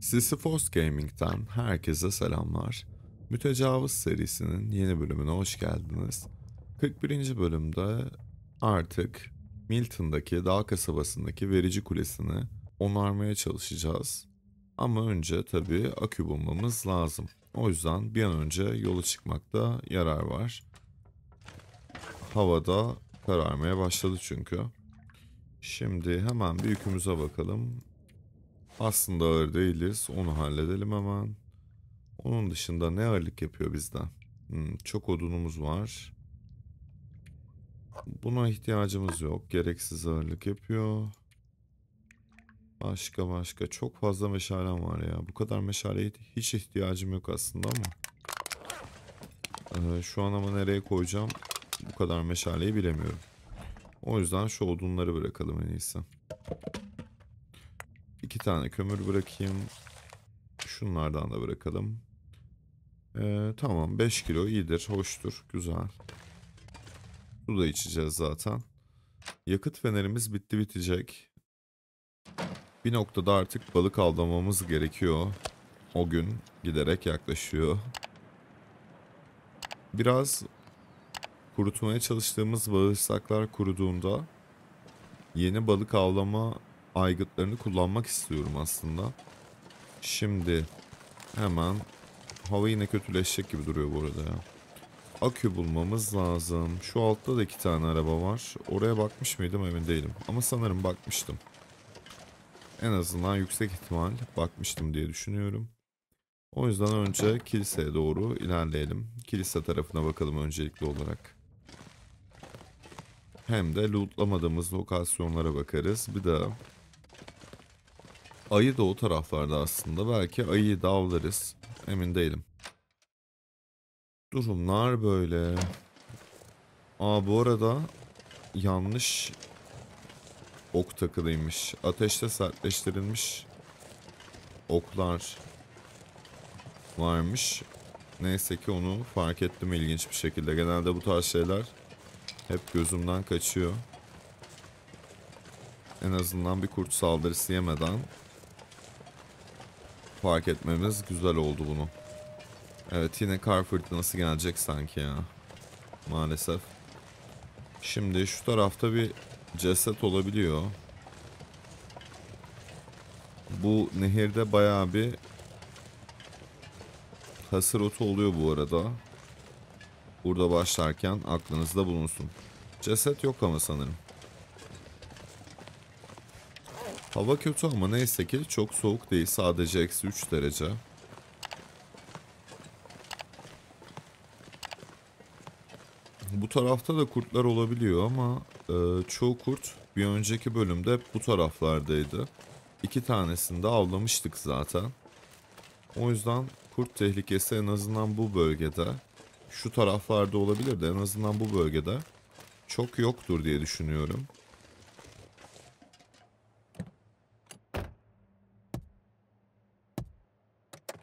Sisyphos Gaming'den herkese selamlar. Mütecavız serisinin yeni bölümüne hoş geldiniz. 41. bölümde artık Milton'daki dağ kasabasındaki verici kulesini onarmaya çalışacağız. Ama önce tabii akü bulmamız lazım. O yüzden bir an önce yola çıkmakta yarar var. Havada kararmaya başladı çünkü. Şimdi hemen bir yükümüze bakalım. Aslında ağır değiliz. Onu halledelim hemen. Onun dışında ne ağırlık yapıyor bizden? Hmm, çok odunumuz var. Buna ihtiyacımız yok. Gereksiz ağırlık yapıyor. Başka başka. Çok fazla meşalem var ya. Bu kadar meşaleye hiç ihtiyacım yok aslında ama. Ee, şu an ama nereye koyacağım? Bu kadar meşaleyi bilemiyorum. O yüzden şu odunları bırakalım en iyisi. İki tane kömür bırakayım. Şunlardan da bırakalım. Ee, tamam 5 kilo iyidir, hoştur, güzel. Su da içeceğiz zaten. Yakıt fenerimiz bitti bitecek. Bir noktada artık balık avlamamız gerekiyor. O gün giderek yaklaşıyor. Biraz kurutmaya çalıştığımız bağırsaklar kuruduğunda yeni balık avlama aygıtlarını kullanmak istiyorum aslında. Şimdi hemen hava yine kötüleşecek gibi duruyor bu arada ya. Akü bulmamız lazım. Şu altta da iki tane araba var. Oraya bakmış mıydım emin değilim. Ama sanırım bakmıştım. En azından yüksek ihtimal bakmıştım diye düşünüyorum. O yüzden önce kiliseye doğru ilerleyelim. Kilise tarafına bakalım öncelikli olarak. Hem de lootlamadığımız lokasyonlara bakarız. Bir de ayı da o taraflarda aslında. Belki ayıyı da avlarız. Emin değilim. Durumlar böyle. Aa bu arada yanlış ok takılıymış. Ateşte sertleştirilmiş oklar varmış. Neyse ki onu fark ettim ilginç bir şekilde. Genelde bu tarz şeyler hep gözümden kaçıyor. En azından bir kurt saldırısı yemeden fark etmemiz güzel oldu bunu. Evet yine kar fırtınası gelecek sanki ya. Maalesef. Şimdi şu tarafta bir ceset olabiliyor. Bu nehirde bayağı bir hasır otu oluyor bu arada. Burada başlarken aklınızda bulunsun. Ceset yok ama sanırım. Hava kötü ama neyse ki çok soğuk değil. Sadece eksi 3 derece. Bu tarafta da kurtlar olabiliyor ama e, çoğu kurt bir önceki bölümde bu taraflardaydı. İki tanesini de avlamıştık zaten. O yüzden kurt tehlikesi en azından bu bölgede şu taraflarda olabilir de en azından bu bölgede çok yoktur diye düşünüyorum.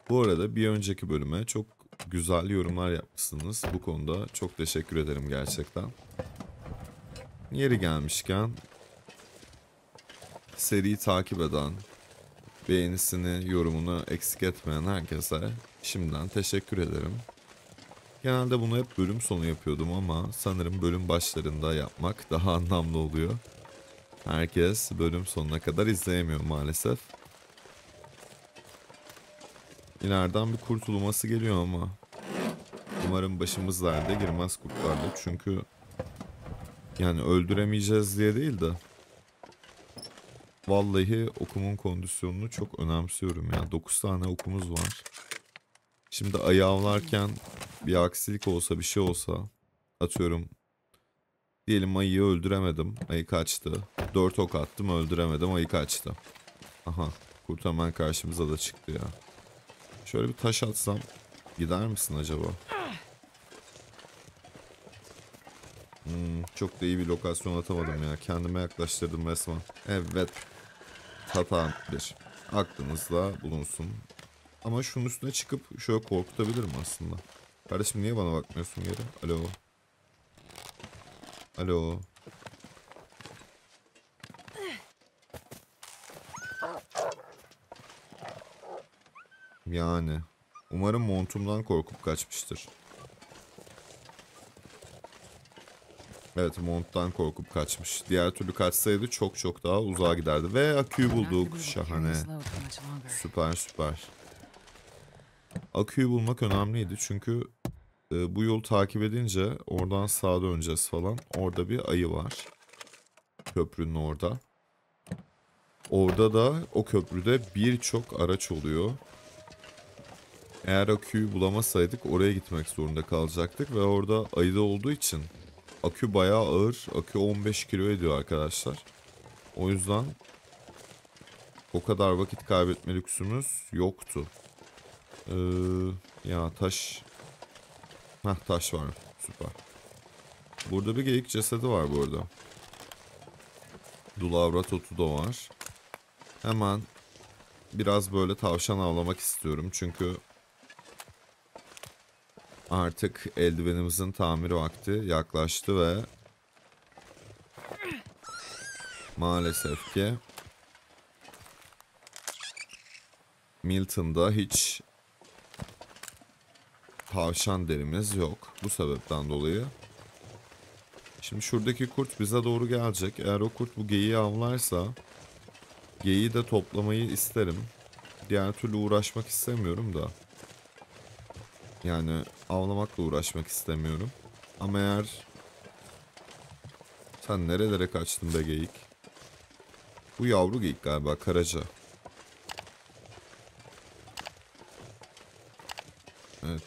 Bu arada bir önceki bölüme çok güzel yorumlar yapmışsınız. Bu konuda çok teşekkür ederim gerçekten. Yeri gelmişken seriyi takip eden, beğenisini, yorumunu eksik etmeyen herkese şimdiden teşekkür ederim. Genelde bunu hep bölüm sonu yapıyordum ama sanırım bölüm başlarında yapmak daha anlamlı oluyor. Herkes bölüm sonuna kadar izleyemiyor maalesef. İleriden bir kurtulması geliyor ama umarım başımız derde girmez kurtlarla çünkü yani öldüremeyeceğiz diye değil de vallahi okumun kondisyonunu çok önemsiyorum ya. 9 tane okumuz var. Şimdi ayı avlarken bir aksilik olsa bir şey olsa atıyorum diyelim ayıyı öldüremedim. Ayı kaçtı. 4 ok attım öldüremedim ayı kaçtı. Aha kurt hemen karşımıza da çıktı ya. Şöyle bir taş atsam gider misin acaba? Hmm, çok da iyi bir lokasyon atamadım ya. Kendime yaklaştırdım resmen. Evet. Hata bir. Aklınızda bulunsun. Ama şunun üstüne çıkıp şöyle korkutabilirim aslında. Kardeşim niye bana bakmıyorsun geri? Alo. Alo. Yani. Umarım montumdan korkup kaçmıştır. Evet monttan korkup kaçmış. Diğer türlü kaçsaydı çok çok daha uzağa giderdi. Ve aküyü bulduk. Şahane. Süper süper. Aküyü bulmak önemliydi çünkü e, bu yolu takip edince oradan sağa döneceğiz falan. Orada bir ayı var. Köprünün orada. Orada da o köprüde birçok araç oluyor. Eğer aküyü bulamasaydık oraya gitmek zorunda kalacaktık ve orada ayıda olduğu için akü bayağı ağır. Akü 15 kilo ediyor arkadaşlar. O yüzden o kadar vakit kaybetme lüksümüz yoktu. Ee, ya taş... Heh taş var. Süper. Burada bir geyik cesedi var bu arada. Dulavra totu da var. Hemen biraz böyle tavşan avlamak istiyorum. Çünkü artık eldivenimizin tamir vakti yaklaştı ve maalesef ki Milton'da hiç tavşan derimiz yok. Bu sebepten dolayı. Şimdi şuradaki kurt bize doğru gelecek. Eğer o kurt bu geyiği avlarsa geyiği de toplamayı isterim. Diğer türlü uğraşmak istemiyorum da. Yani avlamakla uğraşmak istemiyorum. Ama eğer sen nerelere kaçtın be geyik? Bu yavru geyik galiba karaca. Evet.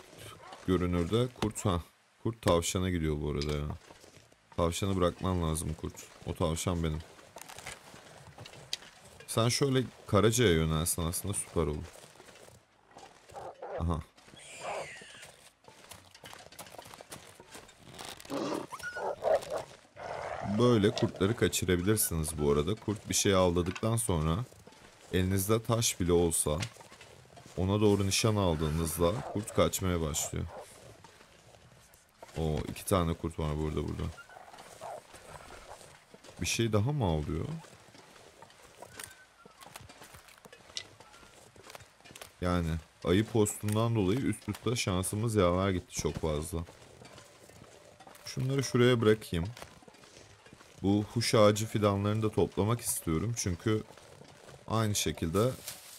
Görünürde kurt ha. Kurt tavşana gidiyor bu arada ya. Tavşanı bırakman lazım kurt. O tavşan benim. Sen şöyle Karaca'ya yönelsen aslında süper olur. Aha. Böyle kurtları kaçırabilirsiniz bu arada. Kurt bir şey avladıktan sonra elinizde taş bile olsa ona doğru nişan aldığınızda kurt kaçmaya başlıyor. O iki tane kurt var burada burada. Bir şey daha mı avlıyor? Yani ayı postundan dolayı üst üste şansımız yaver gitti çok fazla. Şunları şuraya bırakayım. Bu huş ağacı fidanlarını da toplamak istiyorum. Çünkü aynı şekilde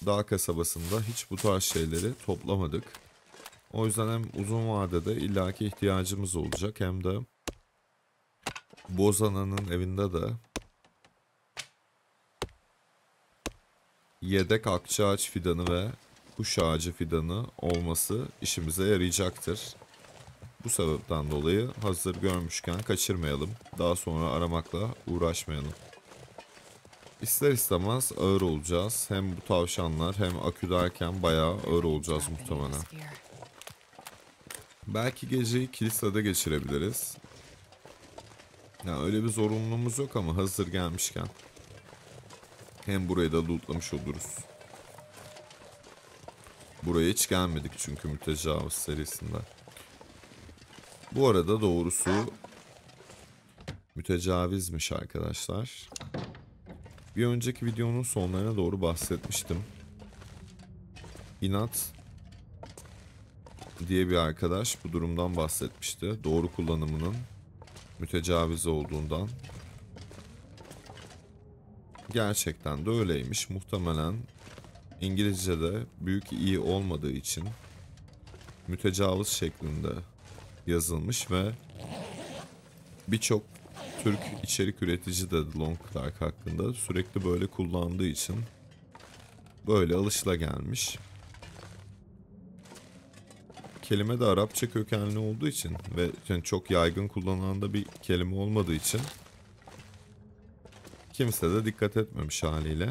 dağ kasabasında hiç bu tarz şeyleri toplamadık. O yüzden hem uzun vadede illaki ihtiyacımız olacak hem de Bozana'nın evinde de yedek akçaağaç fidanı ve kuş ağacı fidanı olması işimize yarayacaktır. Bu sebepten dolayı hazır görmüşken kaçırmayalım. Daha sonra aramakla uğraşmayalım. İster istemez ağır olacağız. Hem bu tavşanlar hem akü derken bayağı ağır olacağız muhtemelen. Belki geceyi kilisede geçirebiliriz. Ya öyle bir zorunluluğumuz yok ama hazır gelmişken. Hem burayı da lootlamış oluruz. Buraya hiç gelmedik çünkü mütecavız serisinde. Bu arada doğrusu mütecavizmiş arkadaşlar. Bir önceki videonun sonlarına doğru bahsetmiştim. İnat diye bir arkadaş bu durumdan bahsetmişti. Doğru kullanımının mütecaviz olduğundan. Gerçekten de öyleymiş. Muhtemelen İngilizce'de büyük iyi olmadığı için mütecavız şeklinde yazılmış ve birçok Türk içerik üretici de Long Dark hakkında sürekli böyle kullandığı için böyle alışla gelmiş. Kelime de Arapça kökenli olduğu için ve yani çok yaygın kullanılan da bir kelime olmadığı için kimse de dikkat etmemiş haliyle.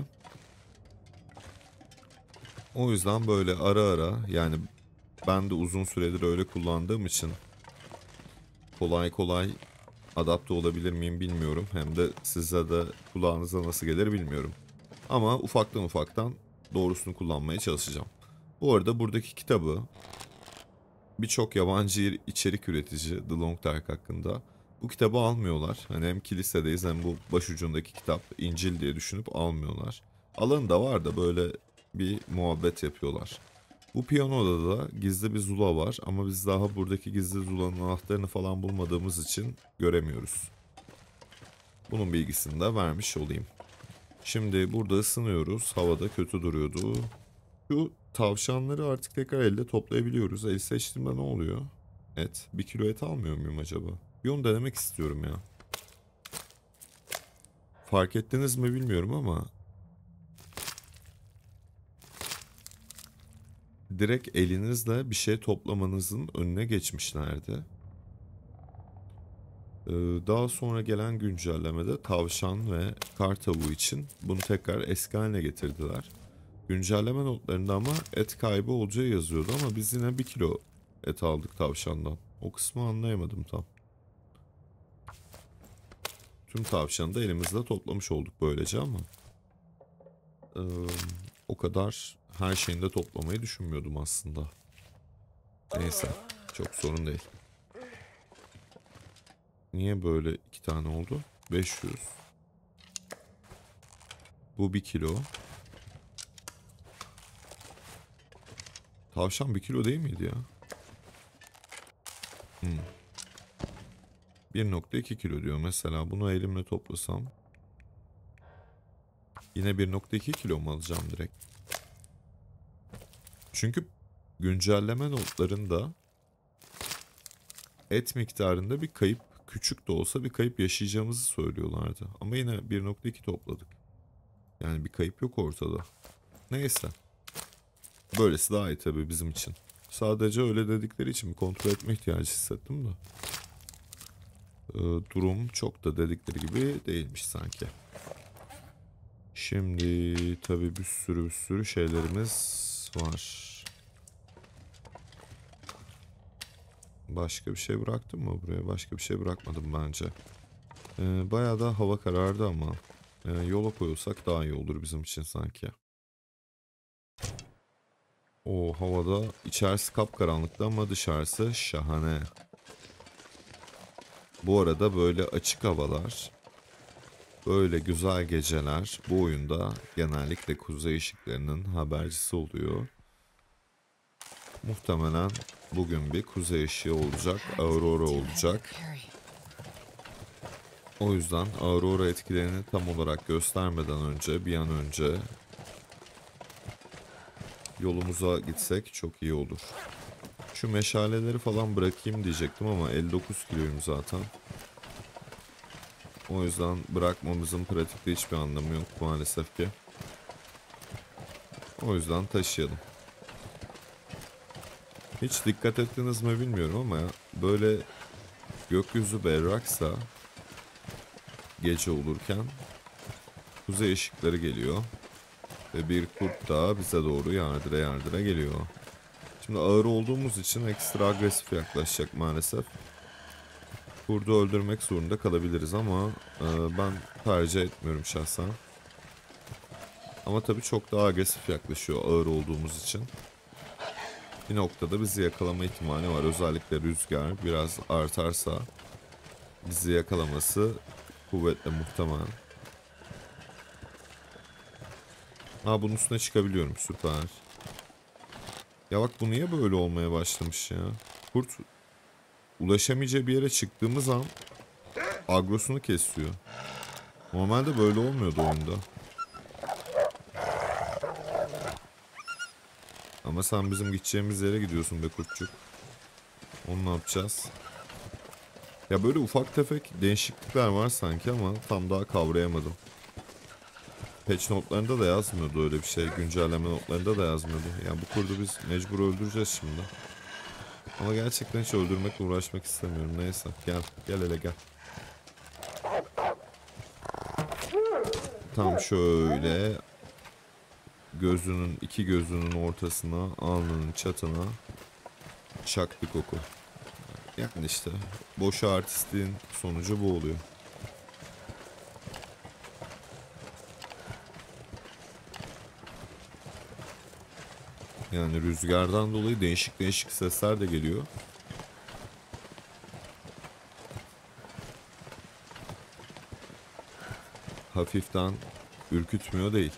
O yüzden böyle ara ara yani ben de uzun süredir öyle kullandığım için kolay kolay adapte olabilir miyim bilmiyorum. Hem de size de kulağınıza nasıl gelir bilmiyorum. Ama ufaktan ufaktan doğrusunu kullanmaya çalışacağım. Bu arada buradaki kitabı birçok yabancı içerik üretici The Long Dark hakkında bu kitabı almıyorlar. Hani hem kilisedeyiz hem bu başucundaki kitap İncil diye düşünüp almıyorlar. Alanı da var da böyle bir muhabbet yapıyorlar. Bu piyanoda da gizli bir zula var ama biz daha buradaki gizli zulanın anahtarını falan bulmadığımız için göremiyoruz. Bunun bilgisini de vermiş olayım. Şimdi burada ısınıyoruz. Havada kötü duruyordu. Şu tavşanları artık tekrar elde toplayabiliyoruz. El seçtiğimde ne oluyor? Et. Bir kilo et almıyor muyum acaba? Bir onu denemek istiyorum ya. Fark ettiniz mi bilmiyorum ama direkt elinizle bir şey toplamanızın önüne geçmişlerdi. Ee, Daha sonra gelen güncellemede tavşan ve kar tavuğu için bunu tekrar eski haline getirdiler. Güncelleme notlarında ama et kaybı olacağı yazıyordu ama biz yine bir kilo et aldık tavşandan. O kısmı anlayamadım tam. Tüm tavşanı da elimizde toplamış olduk böylece ama eee, o kadar her şeyini de toplamayı düşünmüyordum aslında. Neyse çok sorun değil. Niye böyle iki tane oldu? 500. Bu bir kilo. Tavşan bir kilo değil miydi ya? Hmm. 1.2 kilo diyor mesela. Bunu elimle toplasam. Yine 1.2 kilo mu alacağım direkt? Çünkü güncelleme notlarında et miktarında bir kayıp küçük de olsa bir kayıp yaşayacağımızı söylüyorlardı. Ama yine 1.2 topladık. Yani bir kayıp yok ortada. Neyse. Böylesi daha iyi tabii bizim için. Sadece öyle dedikleri için kontrol etme ihtiyacı hissettim de. Ee, durum çok da dedikleri gibi değilmiş sanki. Şimdi tabii bir sürü bir sürü şeylerimiz var. Başka bir şey bıraktım mı buraya? Başka bir şey bırakmadım bence. Ee, bayağı da hava karardı ama e, yola koyulsak daha iyi olur bizim için sanki. O havada içerisi kapkaranlıkta ama dışarısı şahane. Bu arada böyle açık havalar, böyle güzel geceler bu oyunda genellikle kuzey ışıklarının habercisi oluyor. Muhtemelen bugün bir kuzey ışığı olacak, aurora olacak. O yüzden aurora etkilerini tam olarak göstermeden önce, bir an önce yolumuza gitsek çok iyi olur. Şu meşaleleri falan bırakayım diyecektim ama 59 kiloyum zaten. O yüzden bırakmamızın pratikte hiçbir anlamı yok maalesef ki. O yüzden taşıyalım. Hiç dikkat ettiniz mi bilmiyorum ama böyle gökyüzü berraksa gece olurken kuzey ışıkları geliyor. Ve bir kurt daha bize doğru yardıra yardıra geliyor. Şimdi ağır olduğumuz için ekstra agresif yaklaşacak maalesef. Kurdu öldürmek zorunda kalabiliriz ama e, ben tercih etmiyorum şahsen. Ama tabii çok daha agresif yaklaşıyor ağır olduğumuz için. Bir noktada bizi yakalama ihtimali var. Özellikle rüzgar biraz artarsa bizi yakalaması kuvvetle muhtemel. Ha bunun üstüne çıkabiliyorum süper. Ya bak bu niye böyle olmaya başlamış ya? Kurt ulaşamayacağı bir yere çıktığımız an agrosunu kesiyor. Normalde böyle olmuyordu oyunda. Ama sen bizim gideceğimiz yere gidiyorsun be kurtçuk. Onu ne yapacağız? Ya böyle ufak tefek değişiklikler var sanki ama tam daha kavrayamadım. Patch notlarında da yazmıyordu öyle bir şey. Güncelleme notlarında da yazmıyordu. Yani bu kurdu biz mecbur öldüreceğiz şimdi. Ama gerçekten hiç öldürmekle uğraşmak istemiyorum. Neyse gel. Gel hele gel. Tam şöyle gözünün iki gözünün ortasına alnının çatına çaktık oku. Yani işte boş artistliğin sonucu bu oluyor. Yani rüzgardan dolayı değişik değişik sesler de geliyor. Hafiften ürkütmüyor değil.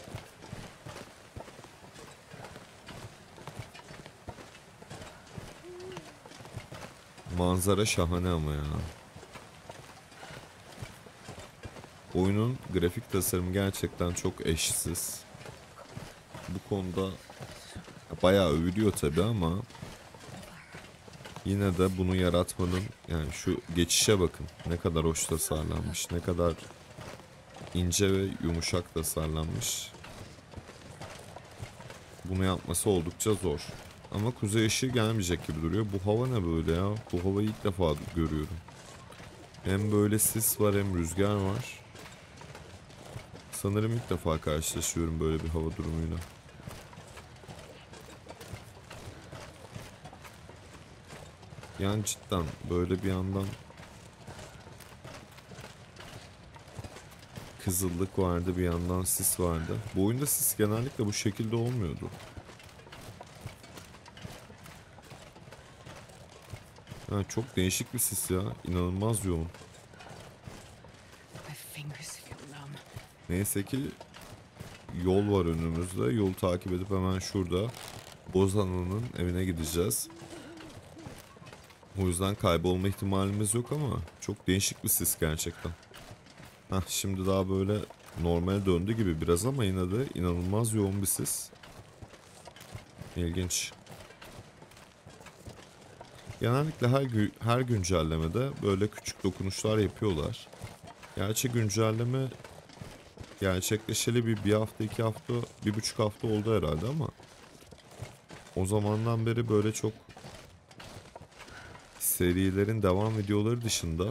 Manzara şahane ama ya. Oyunun grafik tasarımı gerçekten çok eşsiz. Bu konuda bayağı övülüyor tabi ama yine de bunu yaratmanın yani şu geçişe bakın ne kadar hoş tasarlanmış ne kadar ince ve yumuşak tasarlanmış bunu yapması oldukça zor ama kuzey ışığı gelmeyecek gibi duruyor. Bu hava ne böyle ya? Bu havayı ilk defa görüyorum. Hem böyle sis var hem rüzgar var. Sanırım ilk defa karşılaşıyorum böyle bir hava durumuyla. Yani cidden böyle bir yandan kızıllık vardı bir yandan sis vardı. Bu oyunda sis genellikle bu şekilde olmuyordu. Ha, çok değişik bir sis ya. İnanılmaz yoğun. Neyse ki yol var önümüzde. Yolu takip edip hemen şurada Bozanlı'nın evine gideceğiz. O yüzden kaybolma ihtimalimiz yok ama çok değişik bir sis gerçekten. Hah şimdi daha böyle normale döndü gibi biraz ama yine de inanılmaz yoğun bir sis. İlginç. Genellikle her, gü- her güncellemede böyle küçük dokunuşlar yapıyorlar. Gerçi güncelleme gerçekleşeli bir, bir hafta, iki hafta, bir buçuk hafta oldu herhalde ama o zamandan beri böyle çok serilerin devam videoları dışında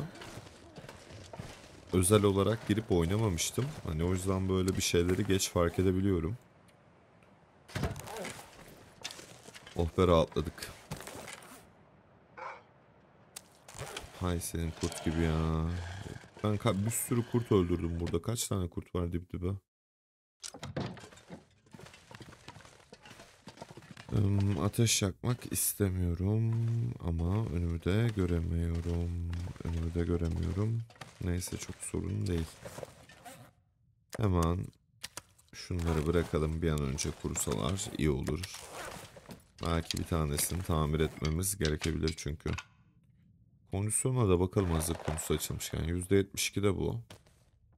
özel olarak girip oynamamıştım. Hani o yüzden böyle bir şeyleri geç fark edebiliyorum. Oh be rahatladık. Hay senin kurt gibi ya. Ben bir sürü kurt öldürdüm burada. Kaç tane kurt var dip dibe? Im, ateş yakmak istemiyorum ama önümü de göremiyorum. Önümü de göremiyorum. Neyse çok sorun değil. Hemen şunları bırakalım bir an önce kurusalar iyi olur. Belki bir tanesini tamir etmemiz gerekebilir çünkü. Kondisyona da bakalım hazır konusu açılmışken. %72 de bu.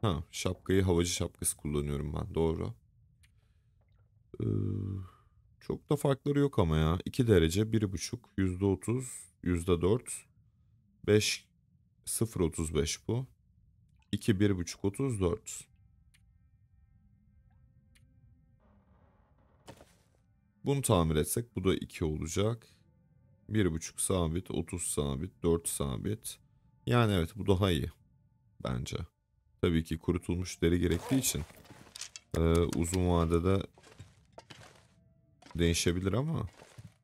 Ha şapkayı havacı şapkası kullanıyorum ben doğru. Ee, çok da farkları yok ama ya. 2 derece, 1,5, %30, %4, 5, 0,35 bu. 2, 1,5, 34. Bunu tamir etsek bu da 2 olacak. 1,5 sabit, 30 sabit, 4 sabit. Yani evet bu daha iyi. Bence. Tabii ki kurutulmuş deri gerektiği için e, uzun vadede değişebilir ama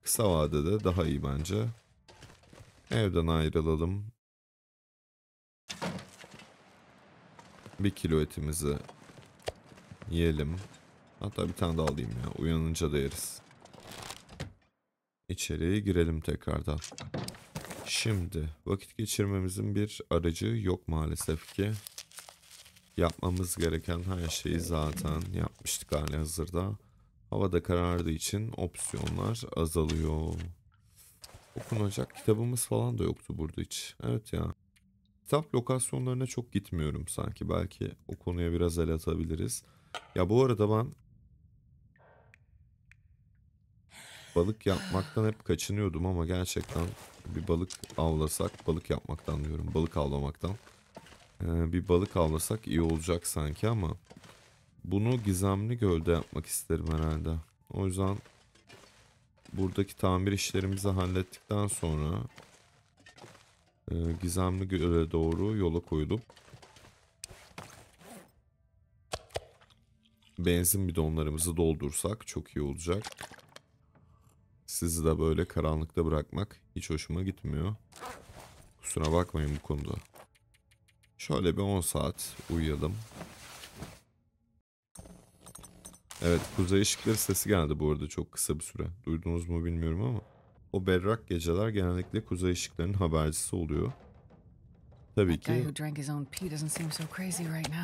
kısa vadede daha iyi bence. Evden ayrılalım. Bir kilo etimizi yiyelim. Hatta bir tane daha alayım ya. Uyanınca da yeriz. İçeriye girelim tekrardan. Şimdi vakit geçirmemizin bir aracı yok maalesef ki. Yapmamız gereken her şeyi zaten yapmıştık hali hazırda. Havada karardığı için opsiyonlar azalıyor. Okunacak kitabımız falan da yoktu burada hiç. Evet ya. Kitap lokasyonlarına çok gitmiyorum sanki. Belki o konuya biraz el atabiliriz. Ya bu arada ben balık yapmaktan hep kaçınıyordum ama gerçekten bir balık avlasak, balık yapmaktan diyorum, balık avlamaktan. Ee, bir balık avlasak iyi olacak sanki ama bunu gizemli gölde yapmak isterim herhalde. O yüzden buradaki tamir işlerimizi hallettikten sonra e, gizemli göle doğru yola koyulup benzin bidonlarımızı doldursak çok iyi olacak. Sizi de böyle karanlıkta bırakmak hiç hoşuma gitmiyor. Kusura bakmayın bu konuda. Şöyle bir 10 saat uyuyalım. Evet kuzey ışıkları sesi geldi bu arada çok kısa bir süre. Duydunuz mu bilmiyorum ama. O berrak geceler genellikle kuzey ışıklarının habercisi oluyor. Tabii ki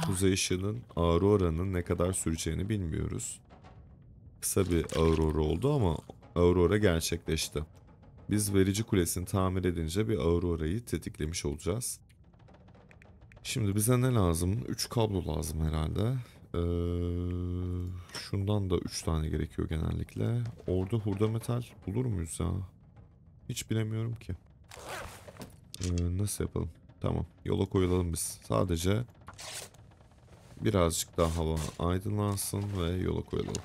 kuzey ışığının aurora'nın ne kadar süreceğini bilmiyoruz. Kısa bir aurora oldu ama aurora gerçekleşti. Biz verici kulesini tamir edince bir Aurora'yı tetiklemiş olacağız. Şimdi bize ne lazım? 3 kablo lazım herhalde. Ee, şundan da 3 tane gerekiyor genellikle. Orada hurda metal bulur muyuz ya? Hiç bilemiyorum ki. Ee, nasıl yapalım? Tamam. Yola koyulalım biz. Sadece birazcık daha hava aydınlansın ve yola koyulalım.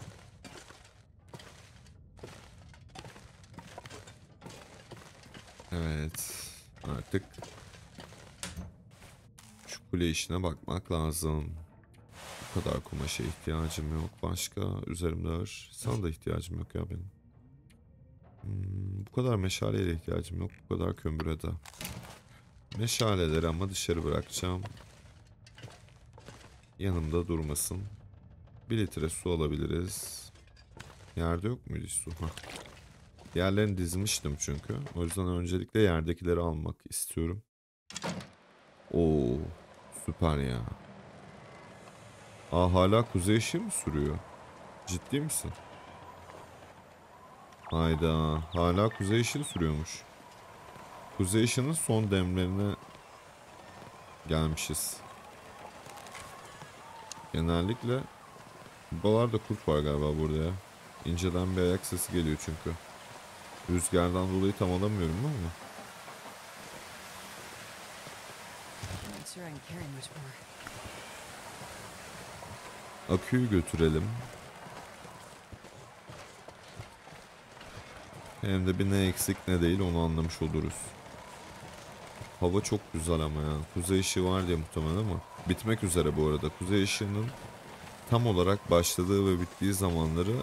Evet. Artık şu kule işine bakmak lazım. Bu kadar kumaşa ihtiyacım yok. Başka üzerimde ağır. Sana da ihtiyacım yok ya benim. Hmm, bu kadar meşaleye de ihtiyacım yok. Bu kadar kömüre de. Meşaleleri ama dışarı bırakacağım. Yanımda durmasın. Bir litre su alabiliriz. Yerde yok muydu su? Hah. Yerlerini dizmiştim çünkü. O yüzden öncelikle yerdekileri almak istiyorum. Oo, süper ya. Aa hala kuzey ışığı mı sürüyor? Ciddi misin? Hayda, hala kuzey ışığı sürüyormuş. Kuzey ışığının son demlerine gelmişiz. Genellikle buralarda kurt var galiba burada ya. İnceden bir ayak sesi geliyor çünkü. Rüzgardan dolayı tam alamıyorum ama. Aküyü götürelim. Hem de bir ne eksik ne değil onu anlamış oluruz. Hava çok güzel ama ya. Kuzey ışığı var diye muhtemelen ama. Bitmek üzere bu arada. Kuzey ışığının tam olarak başladığı ve bittiği zamanları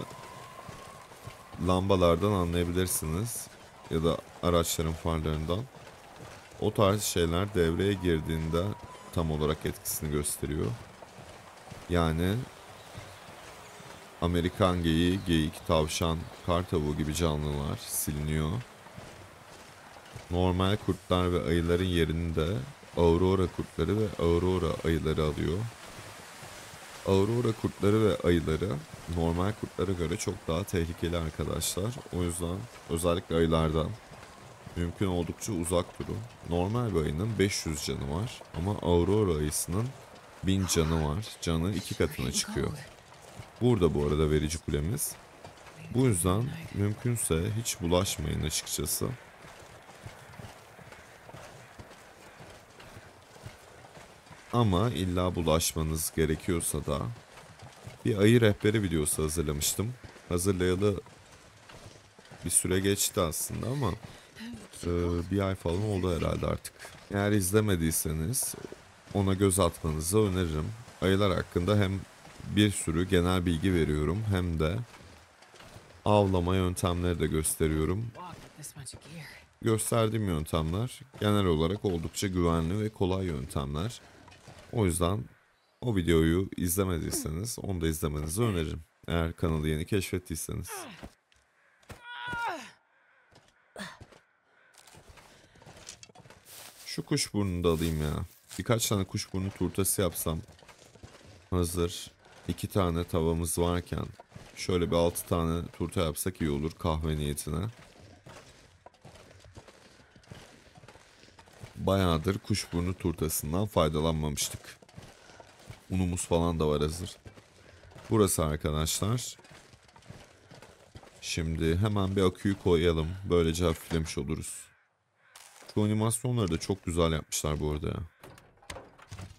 lambalardan anlayabilirsiniz. Ya da araçların farlarından. O tarz şeyler devreye girdiğinde tam olarak etkisini gösteriyor. Yani Amerikan geyiği, geyik, tavşan, kar gibi canlılar siliniyor. Normal kurtlar ve ayıların yerini de Aurora kurtları ve Aurora ayıları alıyor. Aurora kurtları ve ayıları normal kurtlara göre çok daha tehlikeli arkadaşlar. O yüzden özellikle ayılardan mümkün oldukça uzak durun. Normal bir ayının 500 canı var ama Aurora ayısının 1000 canı var. Canı iki katına çıkıyor. Burada bu arada verici kulemiz. Bu yüzden mümkünse hiç bulaşmayın açıkçası. Ama illa bulaşmanız gerekiyorsa da bir ayı rehberi videosu hazırlamıştım. Hazırlayalı bir süre geçti aslında ama e, bir ay falan oldu herhalde artık. Eğer izlemediyseniz ona göz atmanızı öneririm. Ayılar hakkında hem bir sürü genel bilgi veriyorum hem de avlama yöntemleri de gösteriyorum. Gösterdiğim yöntemler genel olarak oldukça güvenli ve kolay yöntemler. O yüzden o videoyu izlemediyseniz onu da izlemenizi öneririm. Eğer kanalı yeni keşfettiyseniz. Şu kuş burnunu da alayım ya. Birkaç tane kuş burnu turtası yapsam. Hazır iki tane tavamız varken şöyle bir altı tane turta yapsak iyi olur kahve niyetine. Bayağıdır kuşburnu turtasından faydalanmamıştık. Unumuz falan da var hazır. Burası arkadaşlar. Şimdi hemen bir aküyü koyalım. Böylece hafiflemiş oluruz. Şu animasyonları da çok güzel yapmışlar bu arada ya.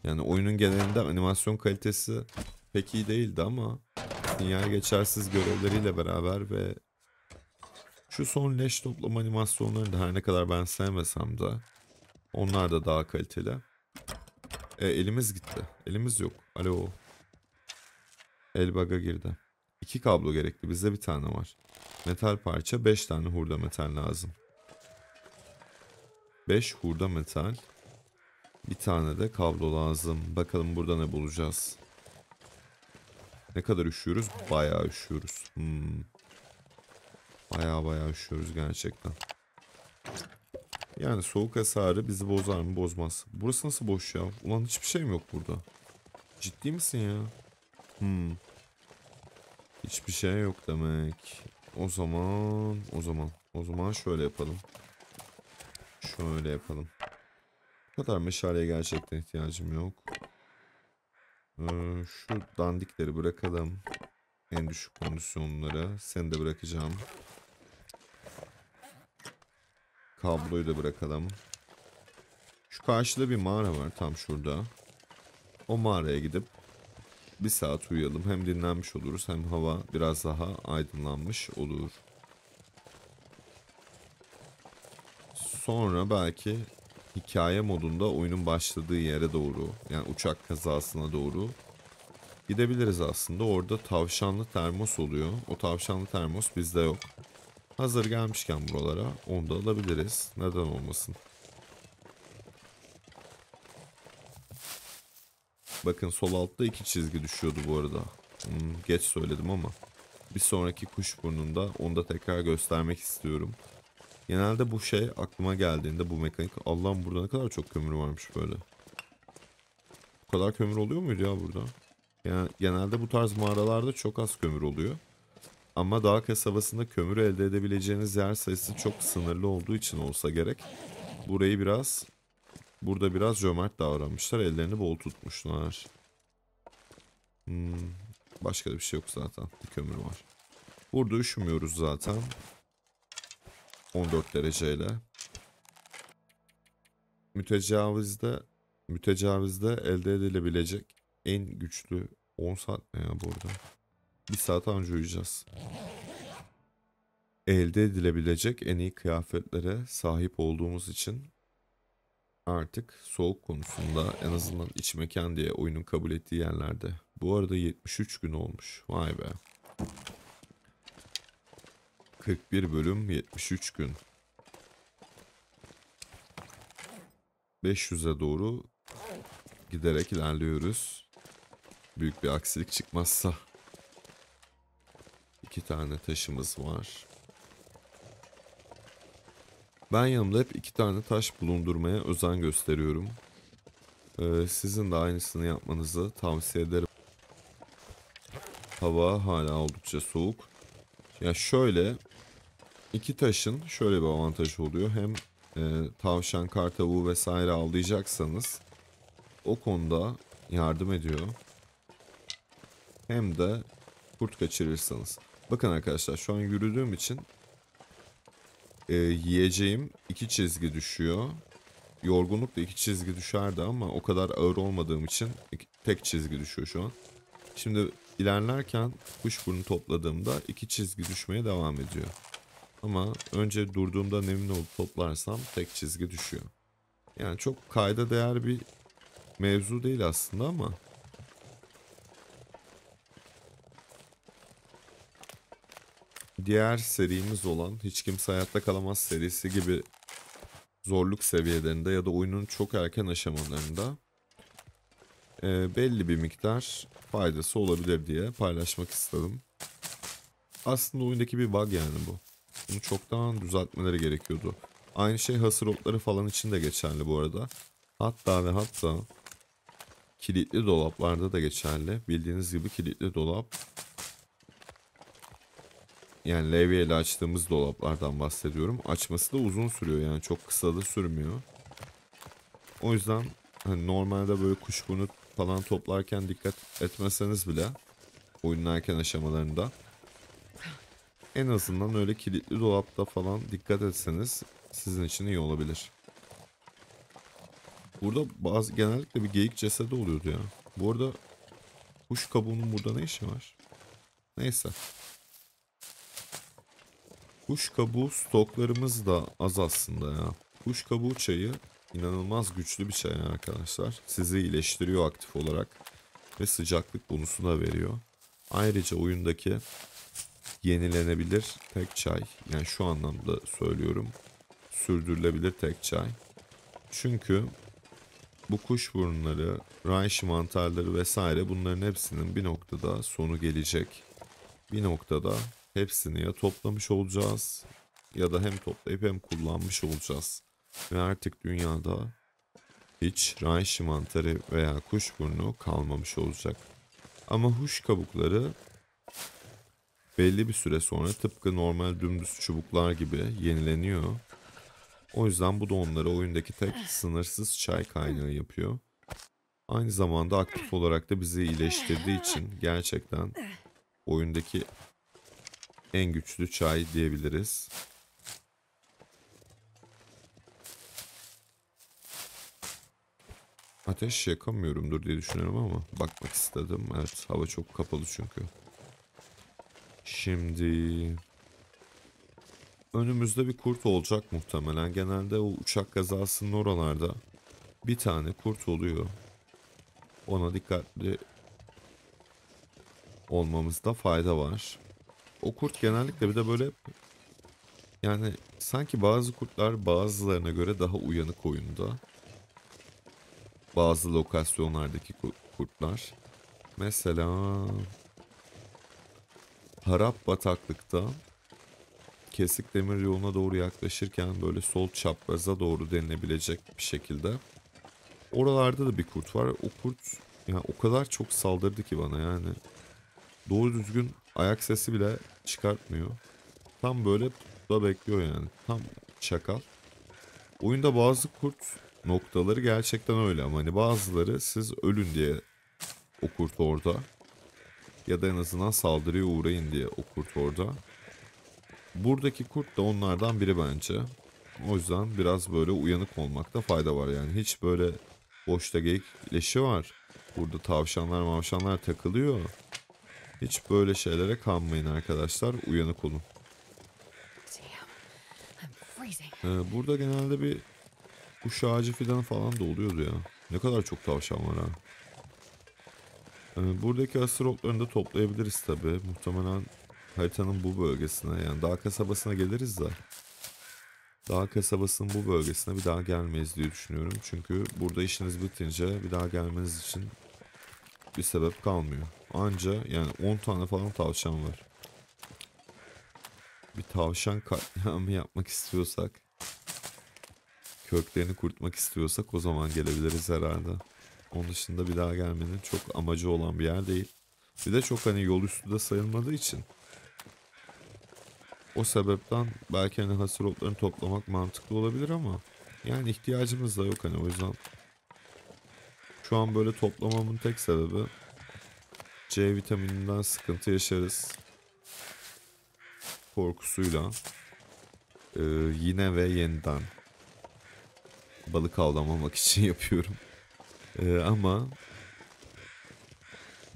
Yani oyunun genelinde animasyon kalitesi pek iyi değildi ama dünya geçersiz görevleriyle beraber ve şu son leş toplama animasyonlarını da her ne kadar ben sevmesem de onlar da daha kaliteli. E, elimiz gitti. Elimiz yok. Alo. El baga girdi. İki kablo gerekli. Bizde bir tane var. Metal parça. Beş tane hurda metal lazım. Beş hurda metal. Bir tane de kablo lazım. Bakalım burada ne bulacağız. Ne kadar üşüyoruz? Bayağı üşüyoruz. Hmm. Bayağı bayağı üşüyoruz gerçekten. Yani soğuk hasarı bizi bozar mı? Bozmaz. Burası nasıl boş ya? Ulan hiçbir şey mi yok burada? Ciddi misin ya? Hmm. Hiçbir şey yok demek. O zaman, o zaman, o zaman şöyle yapalım. Şöyle yapalım. Bu kadar meşaleye gerçekten ihtiyacım yok. Ee, şu dandikleri bırakalım. En düşük kondisyonlara. Seni de bırakacağım. Kabloyu da bırakalım. Şu karşıda bir mağara var tam şurada. O mağaraya gidip bir saat uyuyalım. Hem dinlenmiş oluruz hem hava biraz daha aydınlanmış olur. Sonra belki hikaye modunda oyunun başladığı yere doğru yani uçak kazasına doğru gidebiliriz aslında. Orada tavşanlı termos oluyor. O tavşanlı termos bizde yok. Hazır gelmişken buralara onu da alabiliriz. Neden olmasın? Bakın sol altta iki çizgi düşüyordu bu arada. Hmm, geç söyledim ama. Bir sonraki kuş burnunda onu da tekrar göstermek istiyorum. Genelde bu şey aklıma geldiğinde bu mekanik Allah'ım burada ne kadar çok kömür varmış böyle. Bu kadar kömür oluyor muydu ya burada? Yani genelde bu tarz mağaralarda çok az kömür oluyor. Ama dağ kasabasında kömür elde edebileceğiniz yer sayısı çok sınırlı olduğu için olsa gerek. Burayı biraz burada biraz cömert davranmışlar. Ellerini bol tutmuşlar. Hmm, başka da bir şey yok zaten. Bir kömür var. Burada üşümüyoruz zaten. 14 dereceyle. Mütecavizde mütecavizde elde edilebilecek en güçlü 10 saat ne ya burada? Bir saat anca uyuyacağız. Elde edilebilecek en iyi kıyafetlere sahip olduğumuz için artık soğuk konusunda en azından iç mekan diye oyunun kabul ettiği yerlerde. Bu arada 73 gün olmuş. Vay be. 41 bölüm 73 gün. 500'e doğru giderek ilerliyoruz. Büyük bir aksilik çıkmazsa. İki tane taşımız var. Ben yanımda hep iki tane taş bulundurmaya özen gösteriyorum. Ee, sizin de aynısını yapmanızı tavsiye ederim. Hava hala oldukça soğuk. Ya şöyle iki taşın şöyle bir avantajı oluyor. Hem e, tavşan, kar tavuğu vesaire avlayacaksanız o konuda yardım ediyor. Hem de kurt kaçırırsanız. Bakın arkadaşlar şu an yürüdüğüm için e, yiyeceğim iki çizgi düşüyor. Yorgunluk da iki çizgi düşerdi ama o kadar ağır olmadığım için iki- tek çizgi düşüyor şu an. Şimdi ilerlerken kuşburnu topladığımda iki çizgi düşmeye devam ediyor. Ama önce durduğumda emin olup toplarsam tek çizgi düşüyor. Yani çok kayda değer bir mevzu değil aslında ama diğer serimiz olan Hiç Kimse Hayatta Kalamaz serisi gibi zorluk seviyelerinde ya da oyunun çok erken aşamalarında e, belli bir miktar faydası olabilir diye paylaşmak istedim. Aslında oyundaki bir bug yani bu. Bunu çoktan düzeltmeleri gerekiyordu. Aynı şey hasır otları falan için de geçerli bu arada. Hatta ve hatta kilitli dolaplarda da geçerli. Bildiğiniz gibi kilitli dolap yani levyeyle açtığımız dolaplardan bahsediyorum. Açması da uzun sürüyor yani çok kısa da sürmüyor. O yüzden hani normalde böyle kuşburnu falan toplarken dikkat etmeseniz bile oyunun erken aşamalarında en azından öyle kilitli dolapta falan dikkat etseniz sizin için iyi olabilir. Burada bazı genellikle bir geyik cesedi oluyordu ya. Bu arada kuş kabuğunun burada ne işi var? Neyse. Kuş kabuğu stoklarımız da az aslında ya. Kuş kabuğu çayı inanılmaz güçlü bir çay arkadaşlar. Sizi iyileştiriyor aktif olarak ve sıcaklık bonusu da veriyor. Ayrıca oyundaki yenilenebilir tek çay. Yani şu anlamda söylüyorum. Sürdürülebilir tek çay. Çünkü bu kuş burunları, ranch mantarları vesaire bunların hepsinin bir noktada sonu gelecek. Bir noktada hepsini ya toplamış olacağız ya da hem toplayıp hem kullanmış olacağız. Ve artık dünyada hiç ranch mantarı veya kuşburnu kalmamış olacak. Ama huş kabukları belli bir süre sonra tıpkı normal dümdüz çubuklar gibi yenileniyor. O yüzden bu da onları oyundaki tek sınırsız çay kaynağı yapıyor. Aynı zamanda aktif olarak da bizi iyileştirdiği için gerçekten oyundaki en güçlü çay diyebiliriz. Ateş yakamıyorumdur diye düşünüyorum ama bakmak istedim. Evet hava çok kapalı çünkü. Şimdi önümüzde bir kurt olacak muhtemelen. Genelde o uçak kazasının oralarda bir tane kurt oluyor. Ona dikkatli olmamızda fayda var. O kurt genellikle bir de böyle yani sanki bazı kurtlar bazılarına göre daha uyanık oyunda. Bazı lokasyonlardaki ku- kurtlar. Mesela Harap bataklıkta kesik demir yoluna doğru yaklaşırken böyle sol çapraza doğru denilebilecek bir şekilde. Oralarda da bir kurt var. O kurt yani o kadar çok saldırdı ki bana yani. Doğru düzgün ayak sesi bile çıkartmıyor. Tam böyle da bekliyor yani. Tam çakal. Oyunda bazı kurt noktaları gerçekten öyle ama hani bazıları siz ölün diye o kurt orada. Ya da en azından saldırıya uğrayın diye o kurt orada. Buradaki kurt da onlardan biri bence. O yüzden biraz böyle uyanık olmakta fayda var yani. Hiç böyle boşta geyik leşi var. Burada tavşanlar mavşanlar takılıyor. Hiç böyle şeylere kanmayın arkadaşlar. Uyanık olun. Ee, burada genelde bir kuş ağacı fidan falan da oluyordu ya. Ne kadar çok tavşan var ha. Ee, buradaki asır otlarını da toplayabiliriz tabi. Muhtemelen haritanın bu bölgesine yani dağ kasabasına geliriz de. Dağ kasabasının bu bölgesine bir daha gelmeyiz diye düşünüyorum. Çünkü burada işiniz bitince bir daha gelmeniz için bir sebep kalmıyor. Anca yani 10 tane falan tavşan var. Bir tavşan katliamı yapmak istiyorsak köklerini kurutmak istiyorsak o zaman gelebiliriz herhalde. Onun dışında bir daha gelmenin çok amacı olan bir yer değil. Bir de çok hani yol üstü de sayılmadığı için. O sebepten belki hani hasır otlarını toplamak mantıklı olabilir ama yani ihtiyacımız da yok hani o yüzden. Şu an böyle toplamamın tek sebebi C vitamininden sıkıntı yaşarız korkusuyla Ee, yine ve yeniden balık avlamamak için yapıyorum. Ee, ama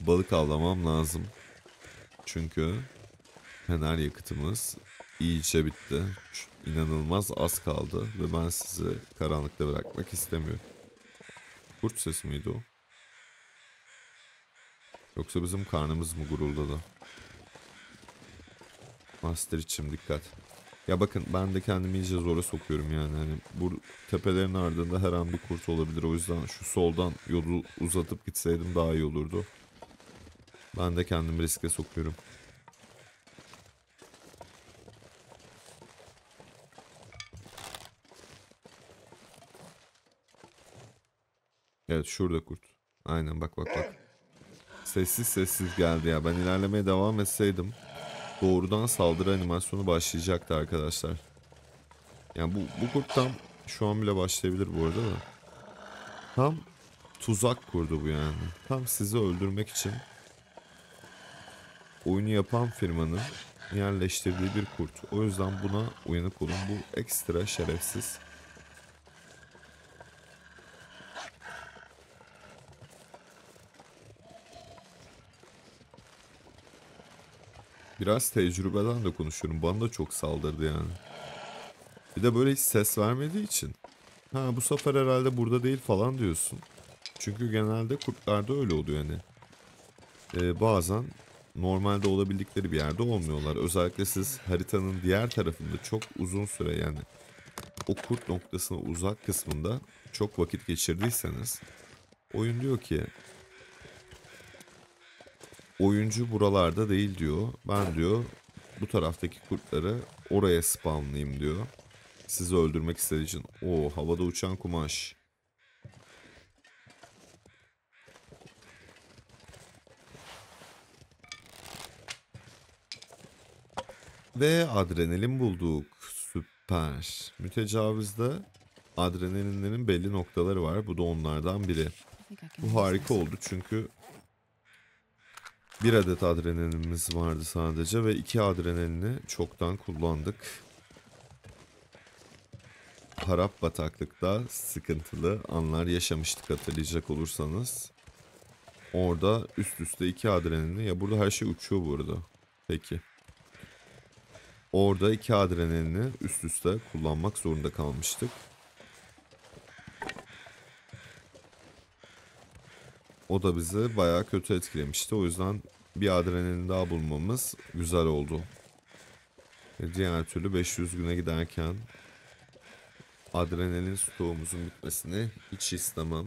balık avlamam lazım. Çünkü fener yakıtımız iyice bitti. İnanılmaz az kaldı ve ben sizi karanlıkta bırakmak istemiyorum. Kurt sesi miydi o? Yoksa bizim karnımız mı guruldadı? Master içim dikkat. Ya bakın ben de kendimi iyice zora sokuyorum yani. Hani bu tepelerin ardında her an bir kurt olabilir. O yüzden şu soldan yolu uzatıp gitseydim daha iyi olurdu. Ben de kendimi riske sokuyorum. Evet şurada kurt. Aynen bak bak bak. Sessiz sessiz geldi ya. Ben ilerlemeye devam etseydim doğrudan saldırı animasyonu başlayacaktı arkadaşlar. Yani bu, bu kurt tam şu an bile başlayabilir bu arada da. Tam tuzak kurdu bu yani. Tam sizi öldürmek için oyunu yapan firmanın yerleştirdiği bir kurt. O yüzden buna uyanık olun. Bu ekstra şerefsiz. Biraz tecrübeden de konuşuyorum. Bana da çok saldırdı yani. Bir de böyle hiç ses vermediği için. Ha bu sefer herhalde burada değil falan diyorsun. Çünkü genelde kurtlarda öyle oluyor yani. Ee, bazen normalde olabildikleri bir yerde olmuyorlar. Özellikle siz haritanın diğer tarafında çok uzun süre yani o kurt noktasına uzak kısmında çok vakit geçirdiyseniz oyun diyor ki oyuncu buralarda değil diyor. Ben diyor bu taraftaki kurtları oraya spamlayayım diyor. Sizi öldürmek istediği için. O havada uçan kumaş. Ve adrenalin bulduk. Süper. Mütecavizde adrenalinlerin belli noktaları var. Bu da onlardan biri. Bu harika oldu çünkü bir adet adrenalinimiz vardı sadece ve iki adrenalini çoktan kullandık. Harap bataklıkta sıkıntılı anlar yaşamıştık hatırlayacak olursanız. Orada üst üste iki adrenalini ya burada her şey uçuyor bu arada. Peki. Orada iki adrenalini üst üste kullanmak zorunda kalmıştık. O da bizi bayağı kötü etkilemişti. O yüzden bir adrenalin daha bulmamız güzel oldu. Diğer türlü 500 güne giderken adrenalin stoğumuzun bitmesini hiç istemem.